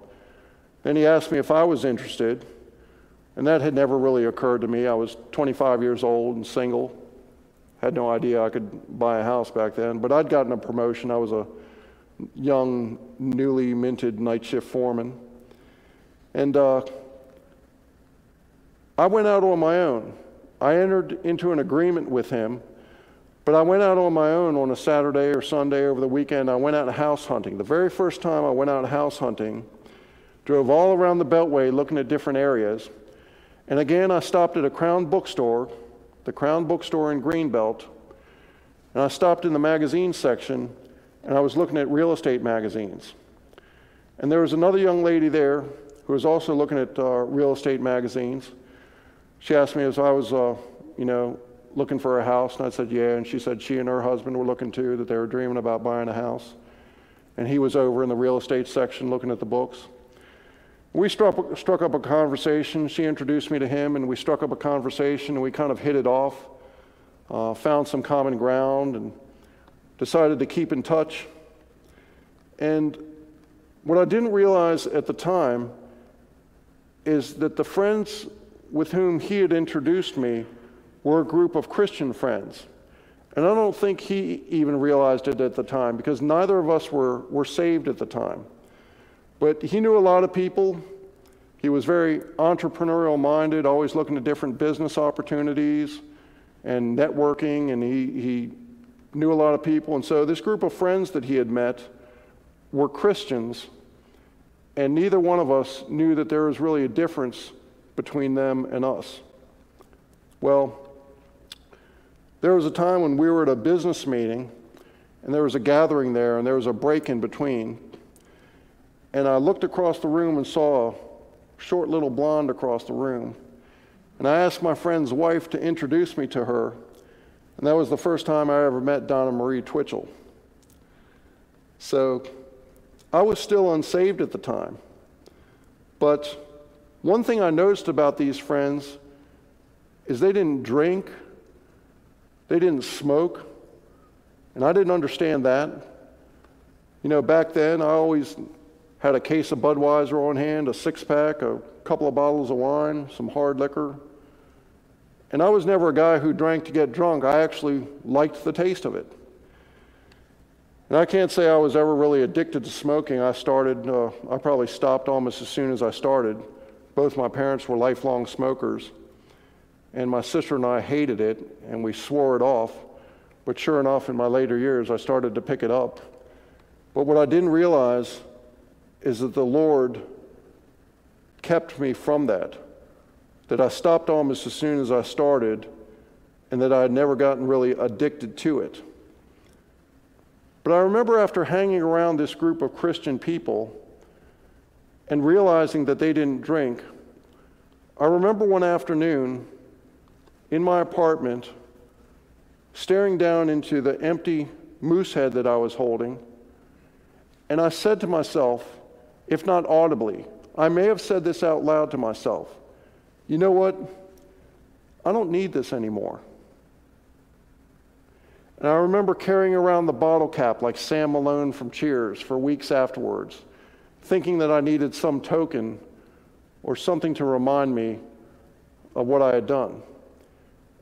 B: Then he asked me if I was interested, and that had never really occurred to me. I was 25 years old and single, had no idea I could buy a house back then, but I'd gotten a promotion. I was a young, newly minted night shift foreman. And uh, I went out on my own. I entered into an agreement with him but I went out on my own on a Saturday or Sunday over the weekend. I went out house hunting. The very first time I went out house hunting, drove all around the Beltway looking at different areas. And again, I stopped at a Crown bookstore, the Crown bookstore in Greenbelt. And I stopped in the magazine section and I was looking at real estate magazines. And there was another young lady there who was also looking at uh, real estate magazines. She asked me if I was, uh, you know, looking for a house? And I said, Yeah. And she said she and her husband were looking too, that they were dreaming about buying a house. And he was over in the real estate section looking at the books. We struck, struck up a conversation. She introduced me to him, and we struck up a conversation, and we kind of hit it off, uh, found some common ground, and decided to keep in touch. And what I didn't realize at the time is that the friends with whom he had introduced me were a group of Christian friends. And I don't think he even realized it at the time because neither of us were, were saved at the time. But he knew a lot of people. He was very entrepreneurial minded, always looking at different business opportunities and networking, and he, he knew a lot of people. And so this group of friends that he had met were Christians, and neither one of us knew that there was really a difference between them and us. Well, there was a time when we were at a business meeting, and there was a gathering there, and there was a break in between. And I looked across the room and saw a short little blonde across the room. And I asked my friend's wife to introduce me to her. And that was the first time I ever met Donna Marie Twitchell. So I was still unsaved at the time. But one thing I noticed about these friends is they didn't drink they didn't smoke. And I didn't understand that. You know, back then, I always had a case of Budweiser on hand, a six pack, a couple of bottles of wine, some hard liquor. And I was never a guy who drank to get drunk. I actually liked the taste of it. And I can't say I was ever really addicted to smoking. I started, uh, I probably stopped almost as soon as I started. Both my parents were lifelong smokers and my sister and I hated it, and we swore it off. But sure enough, in my later years, I started to pick it up. But what I didn't realize is that the Lord kept me from that, that I stopped almost as soon as I started, and that I had never gotten really addicted to it. But I remember after hanging around this group of Christian people and realizing that they didn't drink, I remember one afternoon in my apartment, staring down into the empty Moosehead that I was holding. And I said to myself, if not audibly, I may have said this out loud to myself you know what? I don't need this anymore. And I remember carrying around the bottle cap like Sam Malone from Cheers for weeks afterwards, thinking that I needed some token or something to remind me of what I had done.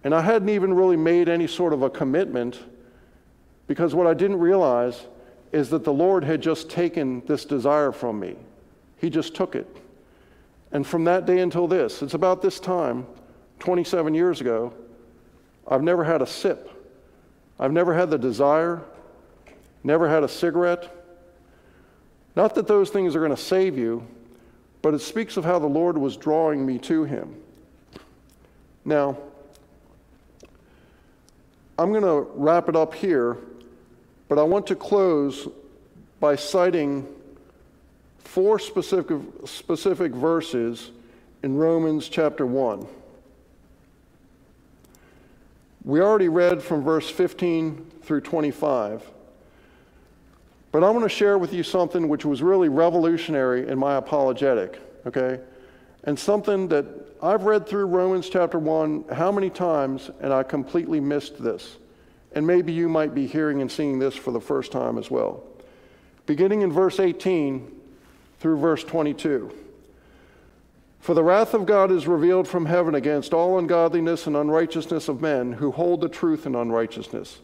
B: And I hadn't even really made any sort of a commitment because what I didn't realize is that the Lord had just taken this desire from me. He just took it. And from that day until this, it's about this time, 27 years ago, I've never had a sip. I've never had the desire, never had a cigarette. Not that those things are going to save you, but it speaks of how the Lord was drawing me to Him. Now, I'm going to wrap it up here, but I want to close by citing four specific, specific verses in Romans chapter 1. We already read from verse 15 through 25, but I want to share with you something which was really revolutionary in my apologetic, okay? And something that I've read through Romans chapter 1 how many times and I completely missed this. And maybe you might be hearing and seeing this for the first time as well. Beginning in verse 18 through verse 22. For the wrath of God is revealed from heaven against all ungodliness and unrighteousness of men who hold the truth in unrighteousness.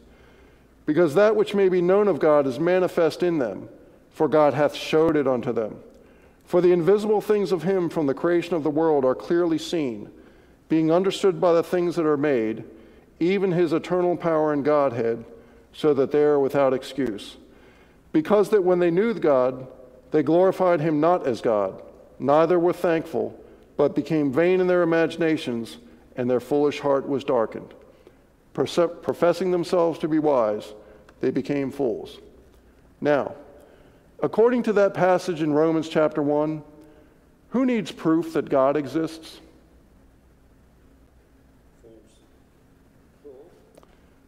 B: Because that which may be known of God is manifest in them, for God hath showed it unto them. For the invisible things of him from the creation of the world are clearly seen, being understood by the things that are made, even his eternal power and Godhead, so that they are without excuse. Because that when they knew God, they glorified him not as God, neither were thankful, but became vain in their imaginations, and their foolish heart was darkened. Perse- professing themselves to be wise, they became fools. Now, According to that passage in Romans chapter 1, who needs proof that God exists? Fools.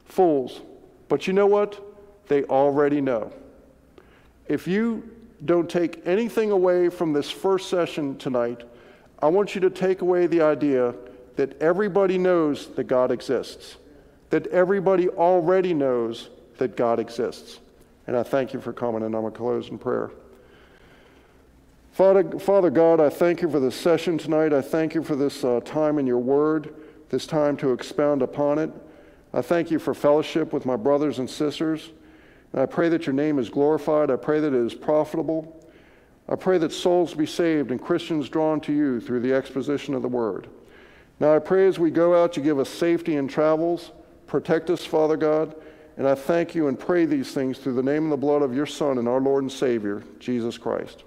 B: Fools. But you know what? They already know. If you don't take anything away from this first session tonight, I want you to take away the idea that everybody knows that God exists, that everybody already knows that God exists. And I thank you for coming, and I'm going to close in prayer. Father, Father God, I thank you for this session tonight. I thank you for this uh, time in your word, this time to expound upon it. I thank you for fellowship with my brothers and sisters. And I pray that your name is glorified. I pray that it is profitable. I pray that souls be saved and Christians drawn to you through the exposition of the word. Now I pray as we go out, you give us safety in travels. Protect us, Father God. And I thank you and pray these things through the name and the blood of your Son and our Lord and Savior, Jesus Christ.